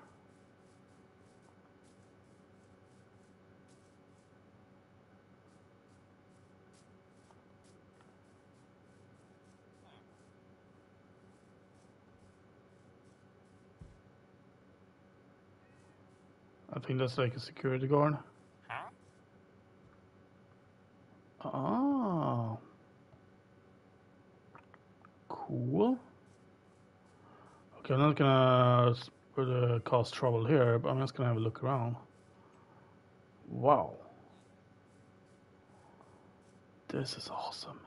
I think that's like a security guard. Oh. Cool. Okay, I'm not gonna uh, cause trouble here, but I'm just gonna have a look around. wow. This is awesome.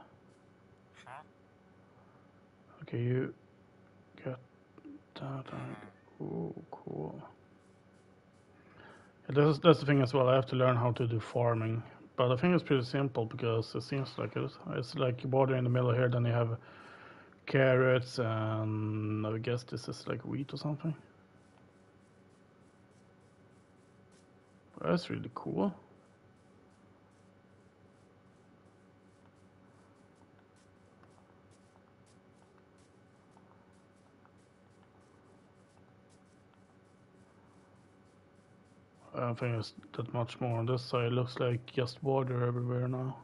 Okay, you get that. Oh, cool. Yeah, that's, that's the thing as well. I have to learn how to do farming. But I think it's pretty simple because it seems like it. It's like water in the middle here, then you have carrots, and I guess this is like wheat or something. That's really cool. I don't think it's that much more on this side. It looks like just water everywhere now.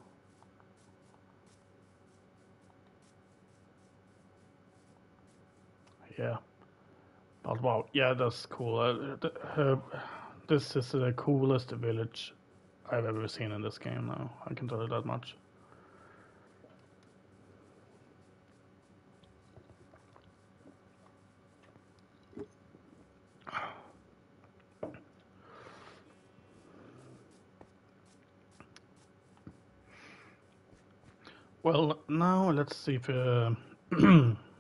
Yeah. But wow, yeah, that's cool. Uh, th- this is the coolest village I've ever seen in this game now. I can tell you that much. Well, now let's see if uh,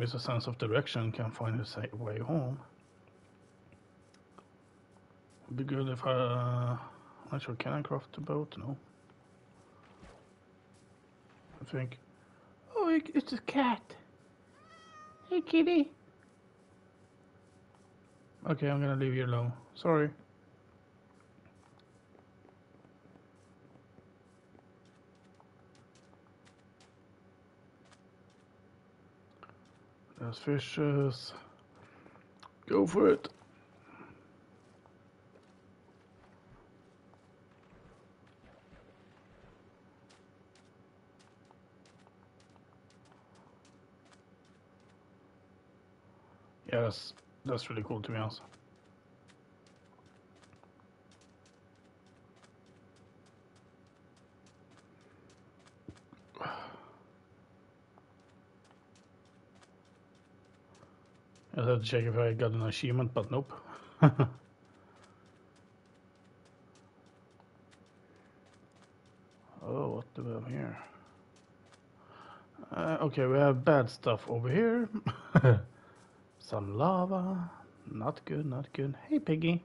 Mr. Sense of Direction can find his way home. Would be good if I. Uh, not sure, can I craft the boat? No. I think. Oh, it's a cat. Hey, kitty. Okay, I'm gonna leave you alone. Sorry. There's fishes. Go for it. Yeah, that's that's really cool to be honest. I had to check if I got an achievement, but nope. oh, what do we have here? Uh, okay, we have bad stuff over here. Some lava. Not good, not good. Hey, Piggy.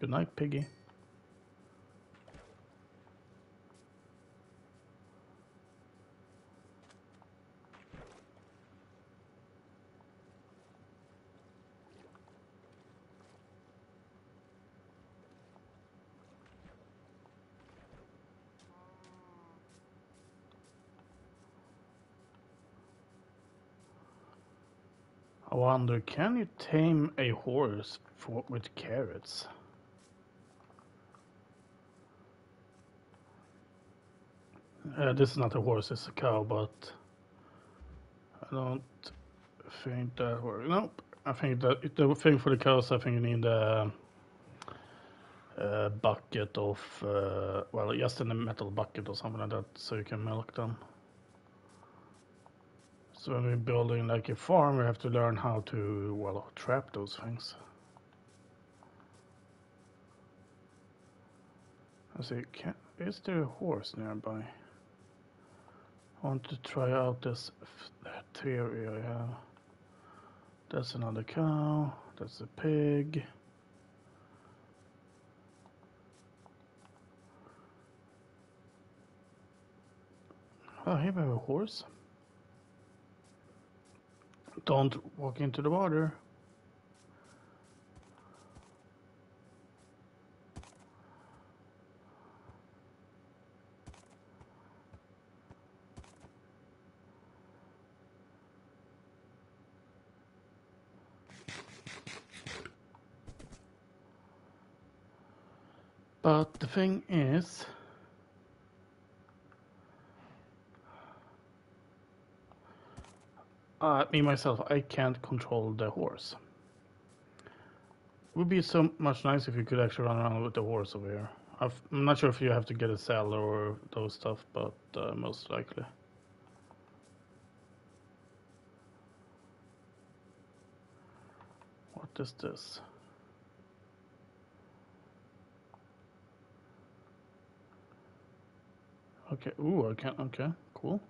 Good night, Piggy. Wonder, can you tame a horse for, with carrots? Uh, this is not a horse, it's a cow, but I don't think that works. Nope. I think that the thing for the cows, I think you need a, a bucket of, uh, well, just in a metal bucket or something like that, so you can milk them. When we're building like a farm, we have to learn how to, well, trap those things. I see, can, is there a horse nearby? I want to try out this theory I have. That's another cow. That's a pig. Oh, here we have a horse. Don't walk into the water. But the thing is, Uh, me myself, I can't control the horse. Would be so much nice if you could actually run around with the horse over here. i am not sure if you have to get a saddle or those stuff, but uh, most likely. What is this? Okay. Ooh, I can't. Okay, cool.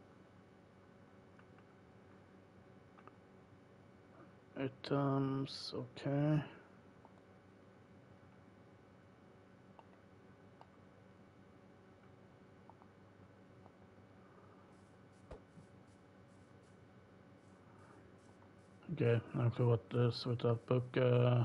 Items. Okay. Okay, now for what this with that book. Uh,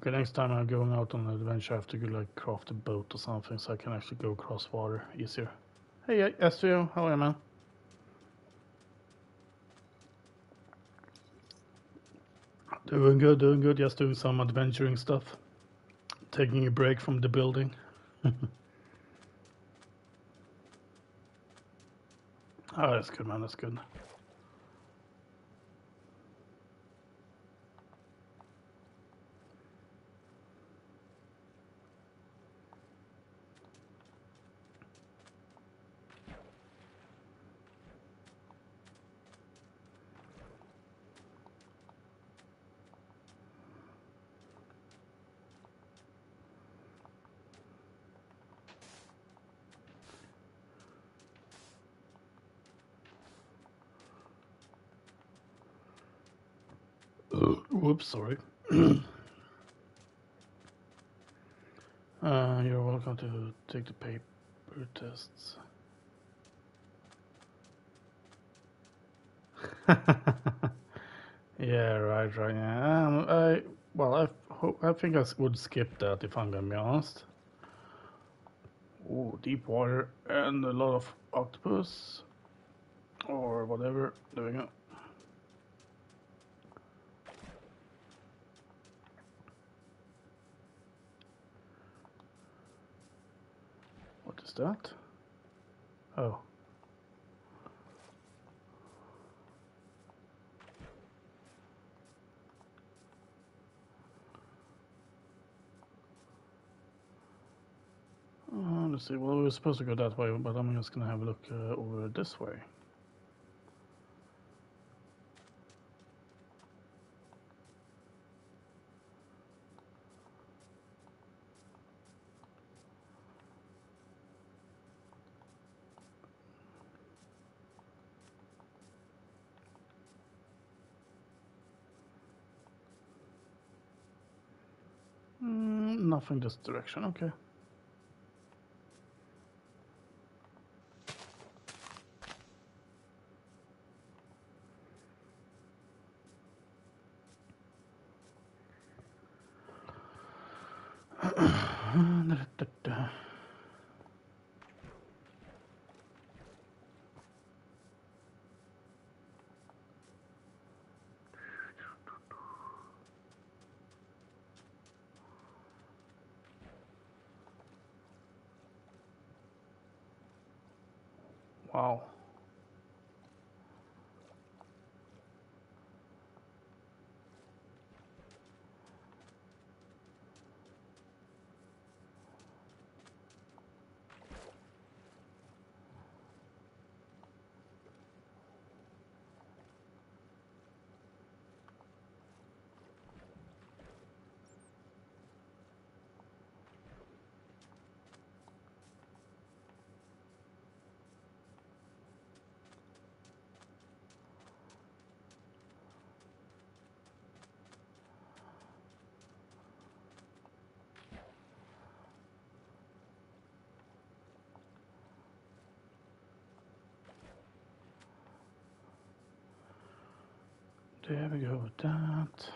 okay, next time I'm going out on an adventure, I have to go like craft a boat or something so I can actually go across water easier. Hey, uh, Estrio, how are you, man? Doing good, doing good. Just doing some adventuring stuff. Taking a break from the building. oh, that's good, man. That's good. Whoops, sorry. uh, you're welcome to take the paper tests. yeah, right, right. Yeah. Um, I well, I I think I would skip that if I'm gonna be honest. Oh, deep water and a lot of octopus or whatever. There we go. is that? Oh. Uh, let's see, well, we were supposed to go that way, but I'm just going to have a look uh, over this way. Nothing this direction, okay. Wow. There we go with that.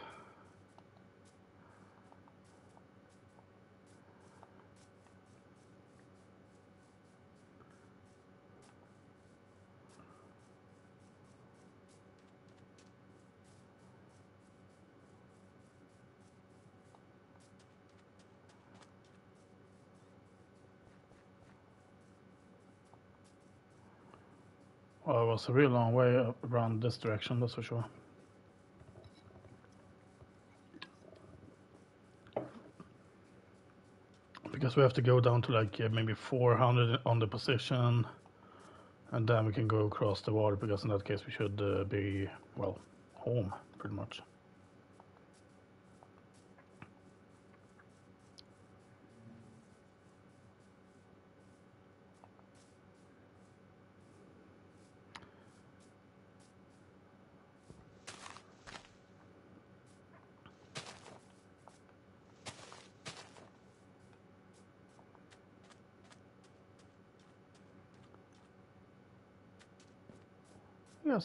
Well, it was a real long way around this direction, that's for sure. because we have to go down to like maybe 400 on the position And then we can go across the water because in that case we should uh, be, well, home pretty much.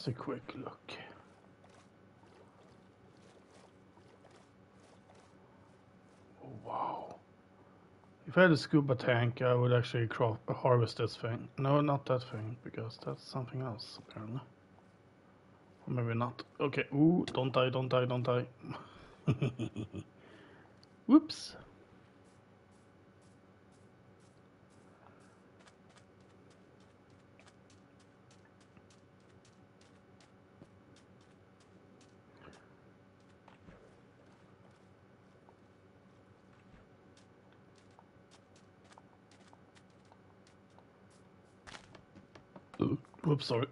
Just a quick look. Oh, wow. If I had a scuba tank, I would actually cro- harvest this thing. No, not that thing, because that's something else, apparently. Or maybe not. Okay, ooh, don't die, don't die, don't die. Whoops. Whoops, sorry.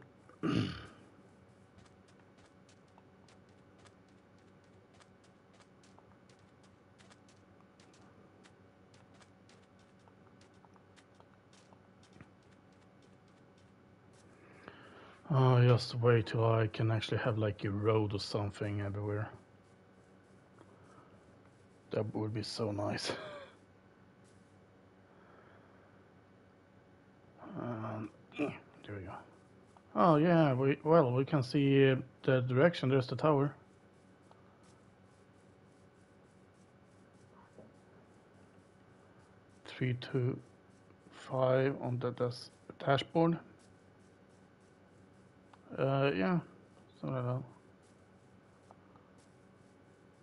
Oh, just wait till I can actually have like a road or something everywhere. That would be so nice. um, yeah, there we go. Oh yeah, we well we can see uh, the direction. There's the tower. Three two five on the das dashboard. Uh, yeah, something like that.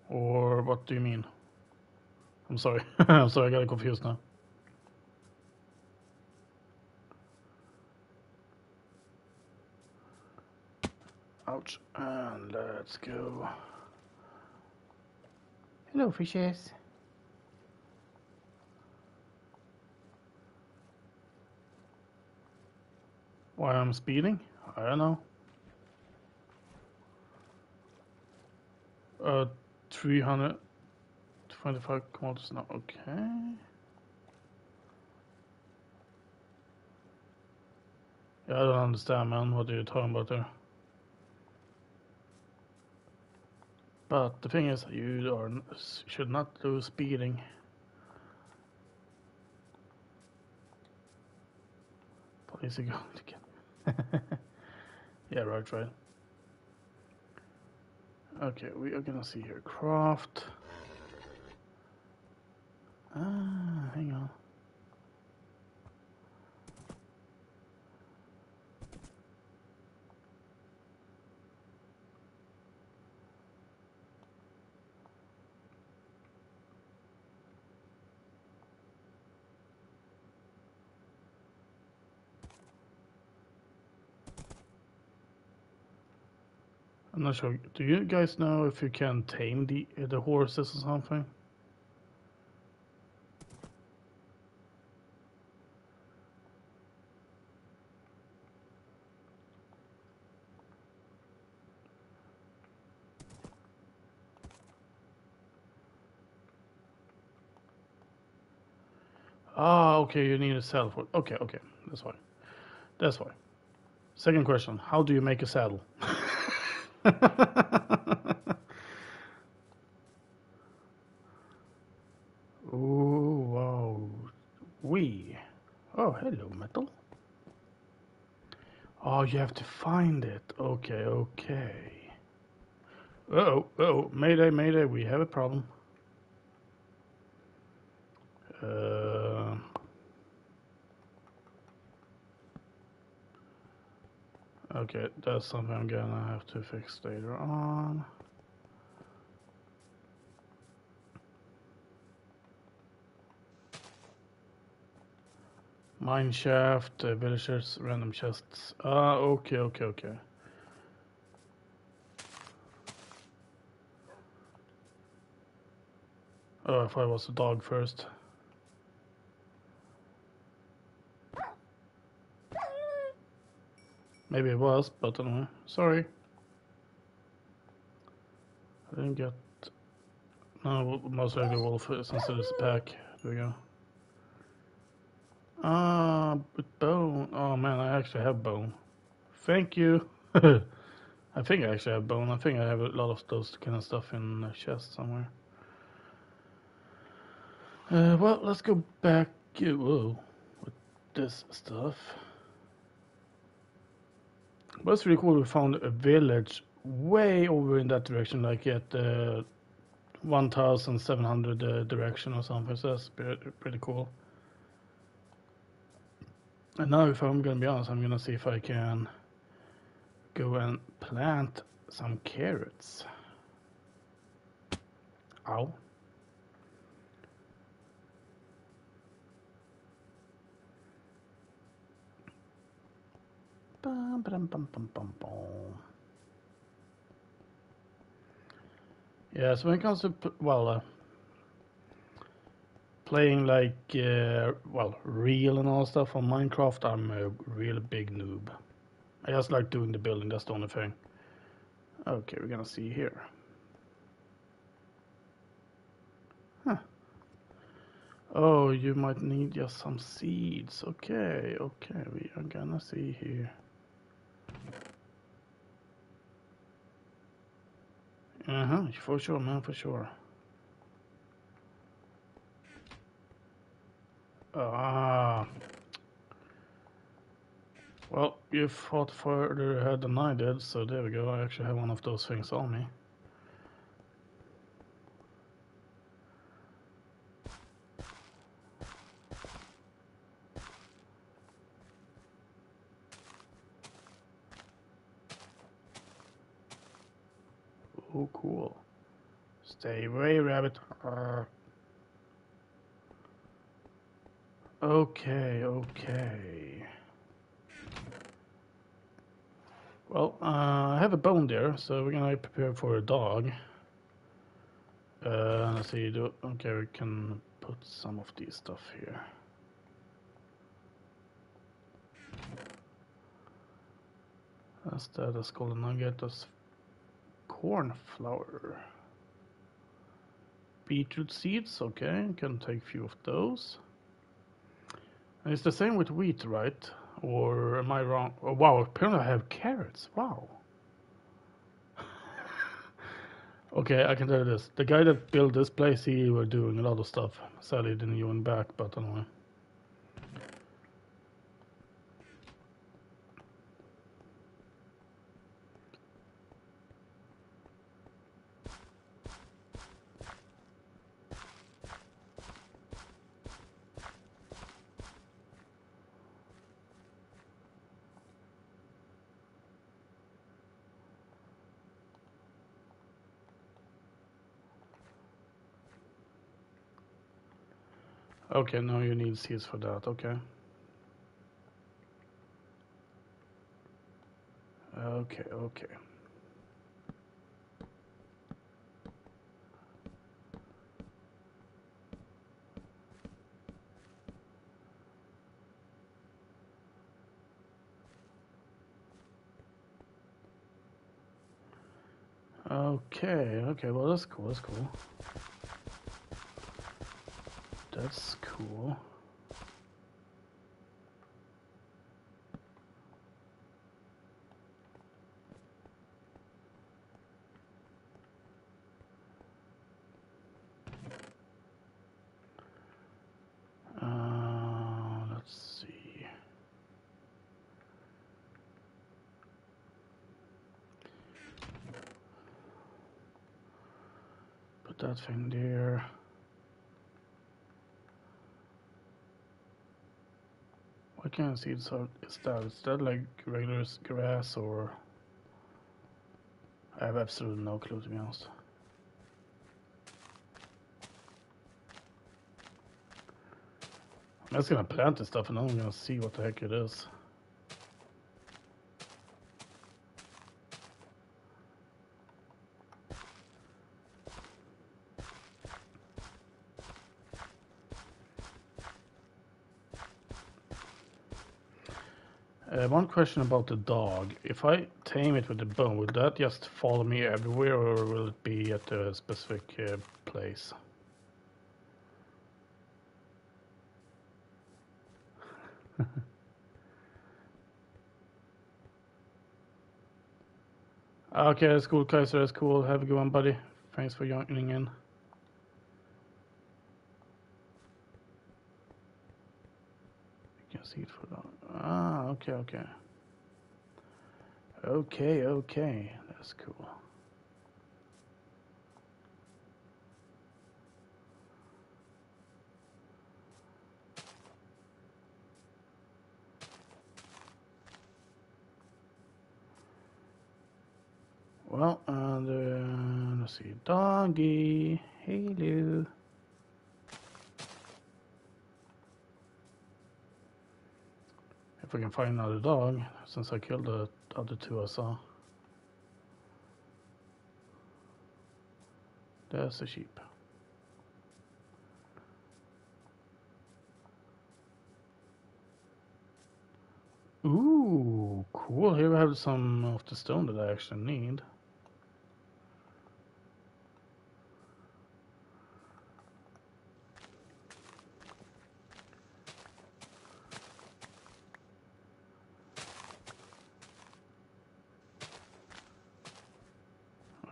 Or what do you mean? I'm sorry. I'm sorry, I got confused now. Ouch. And let's go. Hello, fishes. Why I'm speeding? I don't know. Uh, 325 kilometers now. Okay. Yeah, I don't understand, man. What are you talking about there? But the thing is, you are, should not do speeding. Police are going to get. yeah, right, right. Okay, we are gonna see here. Craft. Ah, hang on. Not sure. Do you guys know if you can tame the the horses or something? Ah, okay, you need a saddle for Okay, okay, that's fine. That's fine. Second question, how do you make a saddle? oh, wow. We. Oh, hello, metal. Oh, you have to find it. Okay, okay. Uh oh, uh oh, mayday, mayday, we have a problem. Uh, okay, that's something I'm gonna have to fix later on. Mine shaft, uh, villagers, random chests. Ah, okay, okay, okay. Oh, I was a dog first. Maybe it was, but anyway. Sorry. I didn't get... No, most likely wolf since it is a pack. There we go. Ah, uh, but bone. Oh man, I actually have bone. Thank you. I think I actually have bone. I think I have a lot of those kind of stuff in the chest somewhere. Uh, well, let's go back. Whoa, with this stuff. But it's really cool. We found a village way over in that direction, like at uh, 1,700 uh, direction or something. So that's pretty, pretty cool. And now, if I'm gonna be honest, I'm gonna see if I can go and plant some carrots. Ow. Bum, bum, bum, bum, bum, bum. Yeah, so when it comes to, well, uh, playing like, uh, well, real and all stuff on Minecraft, I'm a real big noob. I just like doing the building, that's the only thing. Okay, we're gonna see here. Huh. Oh, you might need just some seeds. Okay, okay, we are gonna see here. Uh-huh, for sure, man, for sure. Ah. Well, you fought further ahead than I did, so there we go. I actually have one of those things on me. Oh, cool. Stay away, rabbit. Okay, okay. Well, uh, I have a bone there, so we're gonna prepare for a dog. Uh, let's see, do, okay, we can put some of these stuff here. That's that, that's called a nugget, that's corn flour. Beetroot seeds, okay, can take a few of those. And it's the same with wheat, right? Or am I wrong? Oh, wow, apparently I have carrots. Wow. okay, I can tell you this. The guy that built this place, he was doing a lot of stuff. Sadly, didn't even back, but anyway. Okay, now you need seeds for that, okay. Okay, okay. Okay, okay, well that's cool, that's cool. That's cool. Uh, let's see. Put that thing there. Kind of seeds are, is that? Is that like regular grass or? I have absolutely no clue to be honest. I'm just gonna plant this stuff and then I'm gonna see what the heck it is. Uh, one question about the dog. If I tame it with the bone, will that just follow me everywhere or will it be at a specific uh, place? okay, that's cool, Kaiser. That's cool. Have a good one, buddy. Thanks for joining in. You can see it for that. Ah, okay, okay. Okay, okay. That's cool. Well, and uh, let's see, doggy, hello. If I can find another dog, since I killed the other two I saw. There's the sheep. Ooh, cool. Here we have some of the stone that I actually need.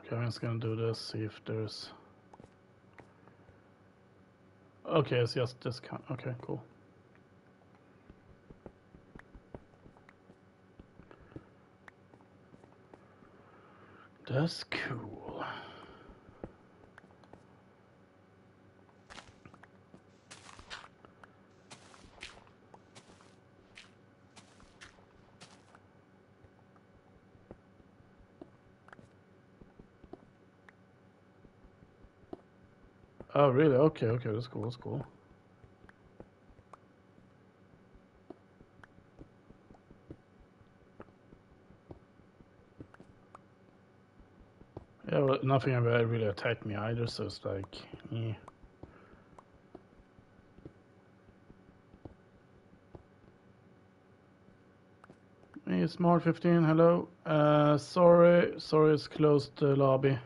Okay, I'm just gonna do this, see if there's... Okay, it's just this. Okay, cool. That's cool. Oh, really? Okay, okay, that's cool, that's cool. Yeah, well, nothing ever really attacked me either, so it's like, yeah. Hey, Smart 15, hello. Uh, sorry, sorry it's closed the lobby.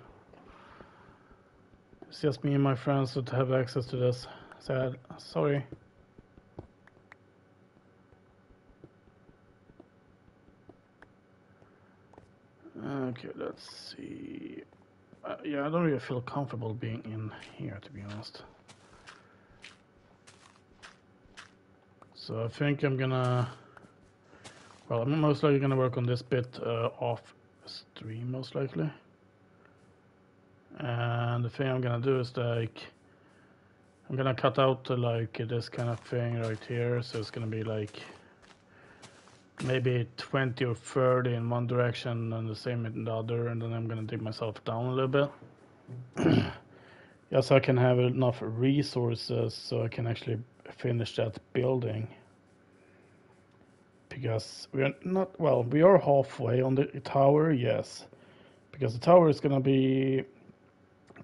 It's just me and my friends that have access to this. Sad. Sorry. Okay, let's see. Uh, yeah, I don't really feel comfortable being in here, to be honest. So I think I'm gonna... Well, I'm most likely gonna work on this bit uh, off stream, most likely. And the thing I'm gonna do is like... I'm gonna cut out the, like this kind of thing right here, so it's gonna be like maybe 20 or 30 in one direction and the same in the other. And then I'm gonna dig myself down a little bit. Yeah so I can have enough resources so I can actually finish that building. Because we are not well we are halfway on the tower yes. Because the tower is gonna be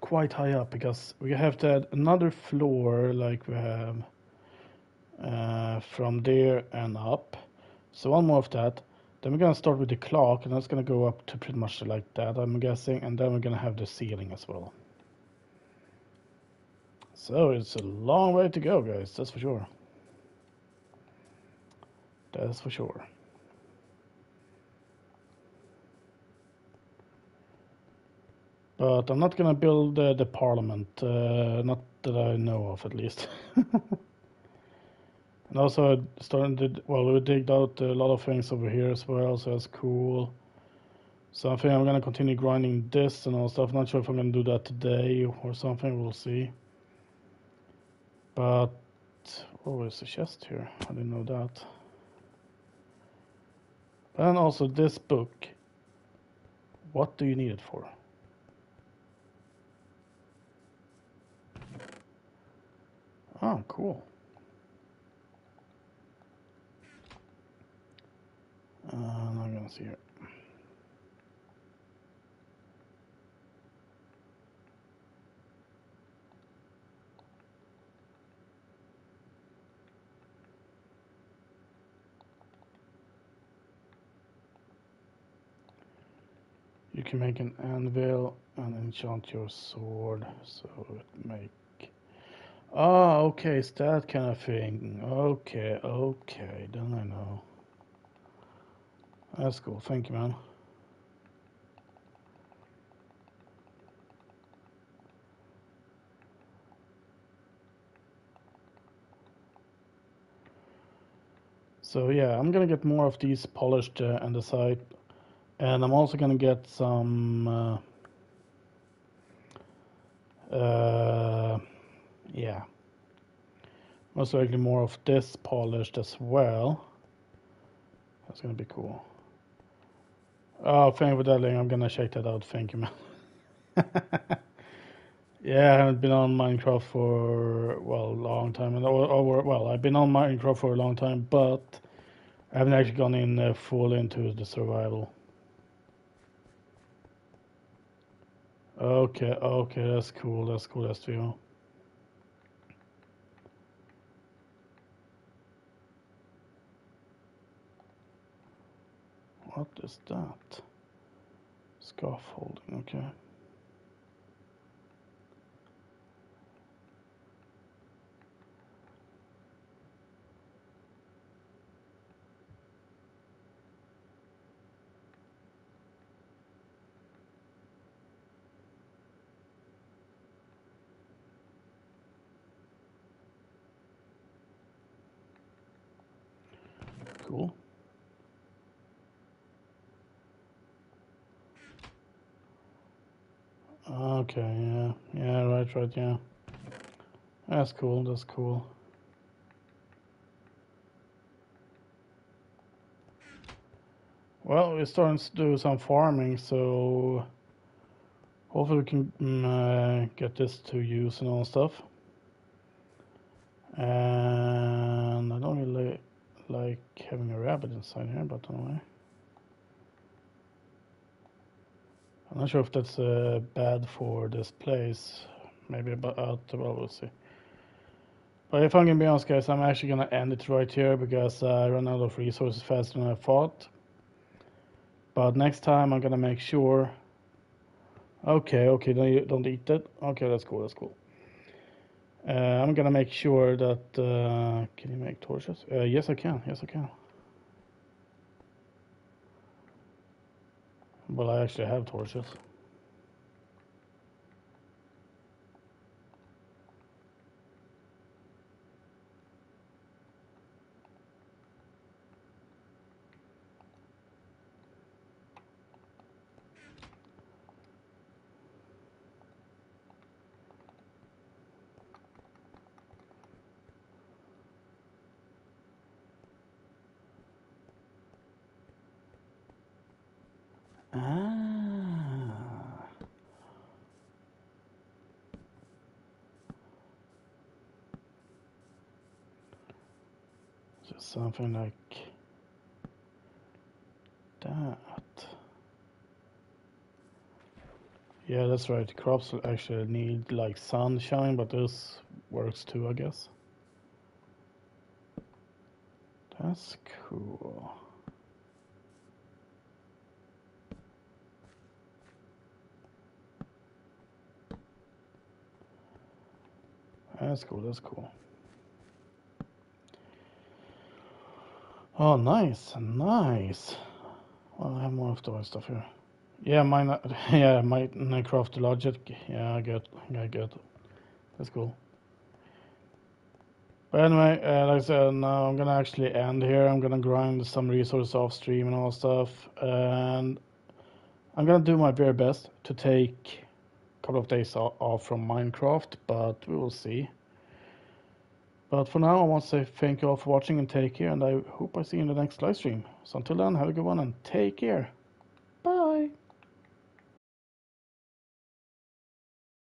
quite high up because we have to add another floor like we have uh, from there and up so one more of that. Then we're gonna start with the clock and that's gonna go up to pretty much like that I'm guessing and then we're gonna have the ceiling as well. So it's a long way to go guys, that's for sure. That's for sure. But I'm not gonna build uh, the parliament, uh, not that I know of at least. And also I started, well, we digged out a lot of things over here as well, so that's cool. So I think I'm gonna continue grinding this and all stuff. Not sure if I'm gonna do that today or something, we'll see. But, oh, there's a chest here. I didn't know that. And also this book. What do you need it for? Oh, cool. Uh, I'm not going to see it. You can make an anvil and enchant your sword so it makes Oh, okay, it's that kind of thing. Okay, okay, then I know. That's cool. Thank you, man. So yeah, I'm gonna get more of these polished uh, on the side, and I'm also gonna get some. Uh, uh, yeah, most likely more of this polished as well. That's gonna be cool. Oh, thank you for that link. I'm gonna check that out. Thank you, man. yeah, I haven't been on Minecraft for well a long time, and over well, I've been on Minecraft for a long time, but I haven't actually gone in uh, full into the survival. Okay, okay, that's cool. That's cool. That's true. What is that? Scaffolding, okay. Cool. Okay, yeah, yeah, right, right, yeah. That's cool, that's cool. Well, we're starting to do some farming, so hopefully we can mm, uh, get this to use and all stuff. And I don't really like having a rabbit inside here, but anyway. I'm not sure if that's uh, bad for this place. Maybe about uh, well, we'll see. But if I'm gonna be honest, guys, I'm actually gonna end it right here because I run out of resources faster than I thought. But next time I'm gonna make sure. Okay, okay, don't don't eat that. Okay, that's cool. That's cool. Uh, I'm gonna make sure that. Uh, can you make torches? Uh, yes, I can. Yes, I can. Well, I actually have torches. Ah. Just something like that. Yeah, that's right. Crops actually need like sunshine, but this works too, I guess. That's cool. That's cool, that's cool. Oh, nice, nice. Well, I have more of the those stuff here. Yeah, mine, yeah, my Minecraft logic. Yeah, I get, I get. That's cool. But anyway, uh, like I said, now I'm gonna actually end here. I'm gonna grind some resources off stream and all stuff, and I'm gonna do my very best to take a couple of days off from Minecraft, but we will see. But for now, I want to say thank you all for watching and take care, and I hope I see you in the next live stream. So until then, have a good one and take care.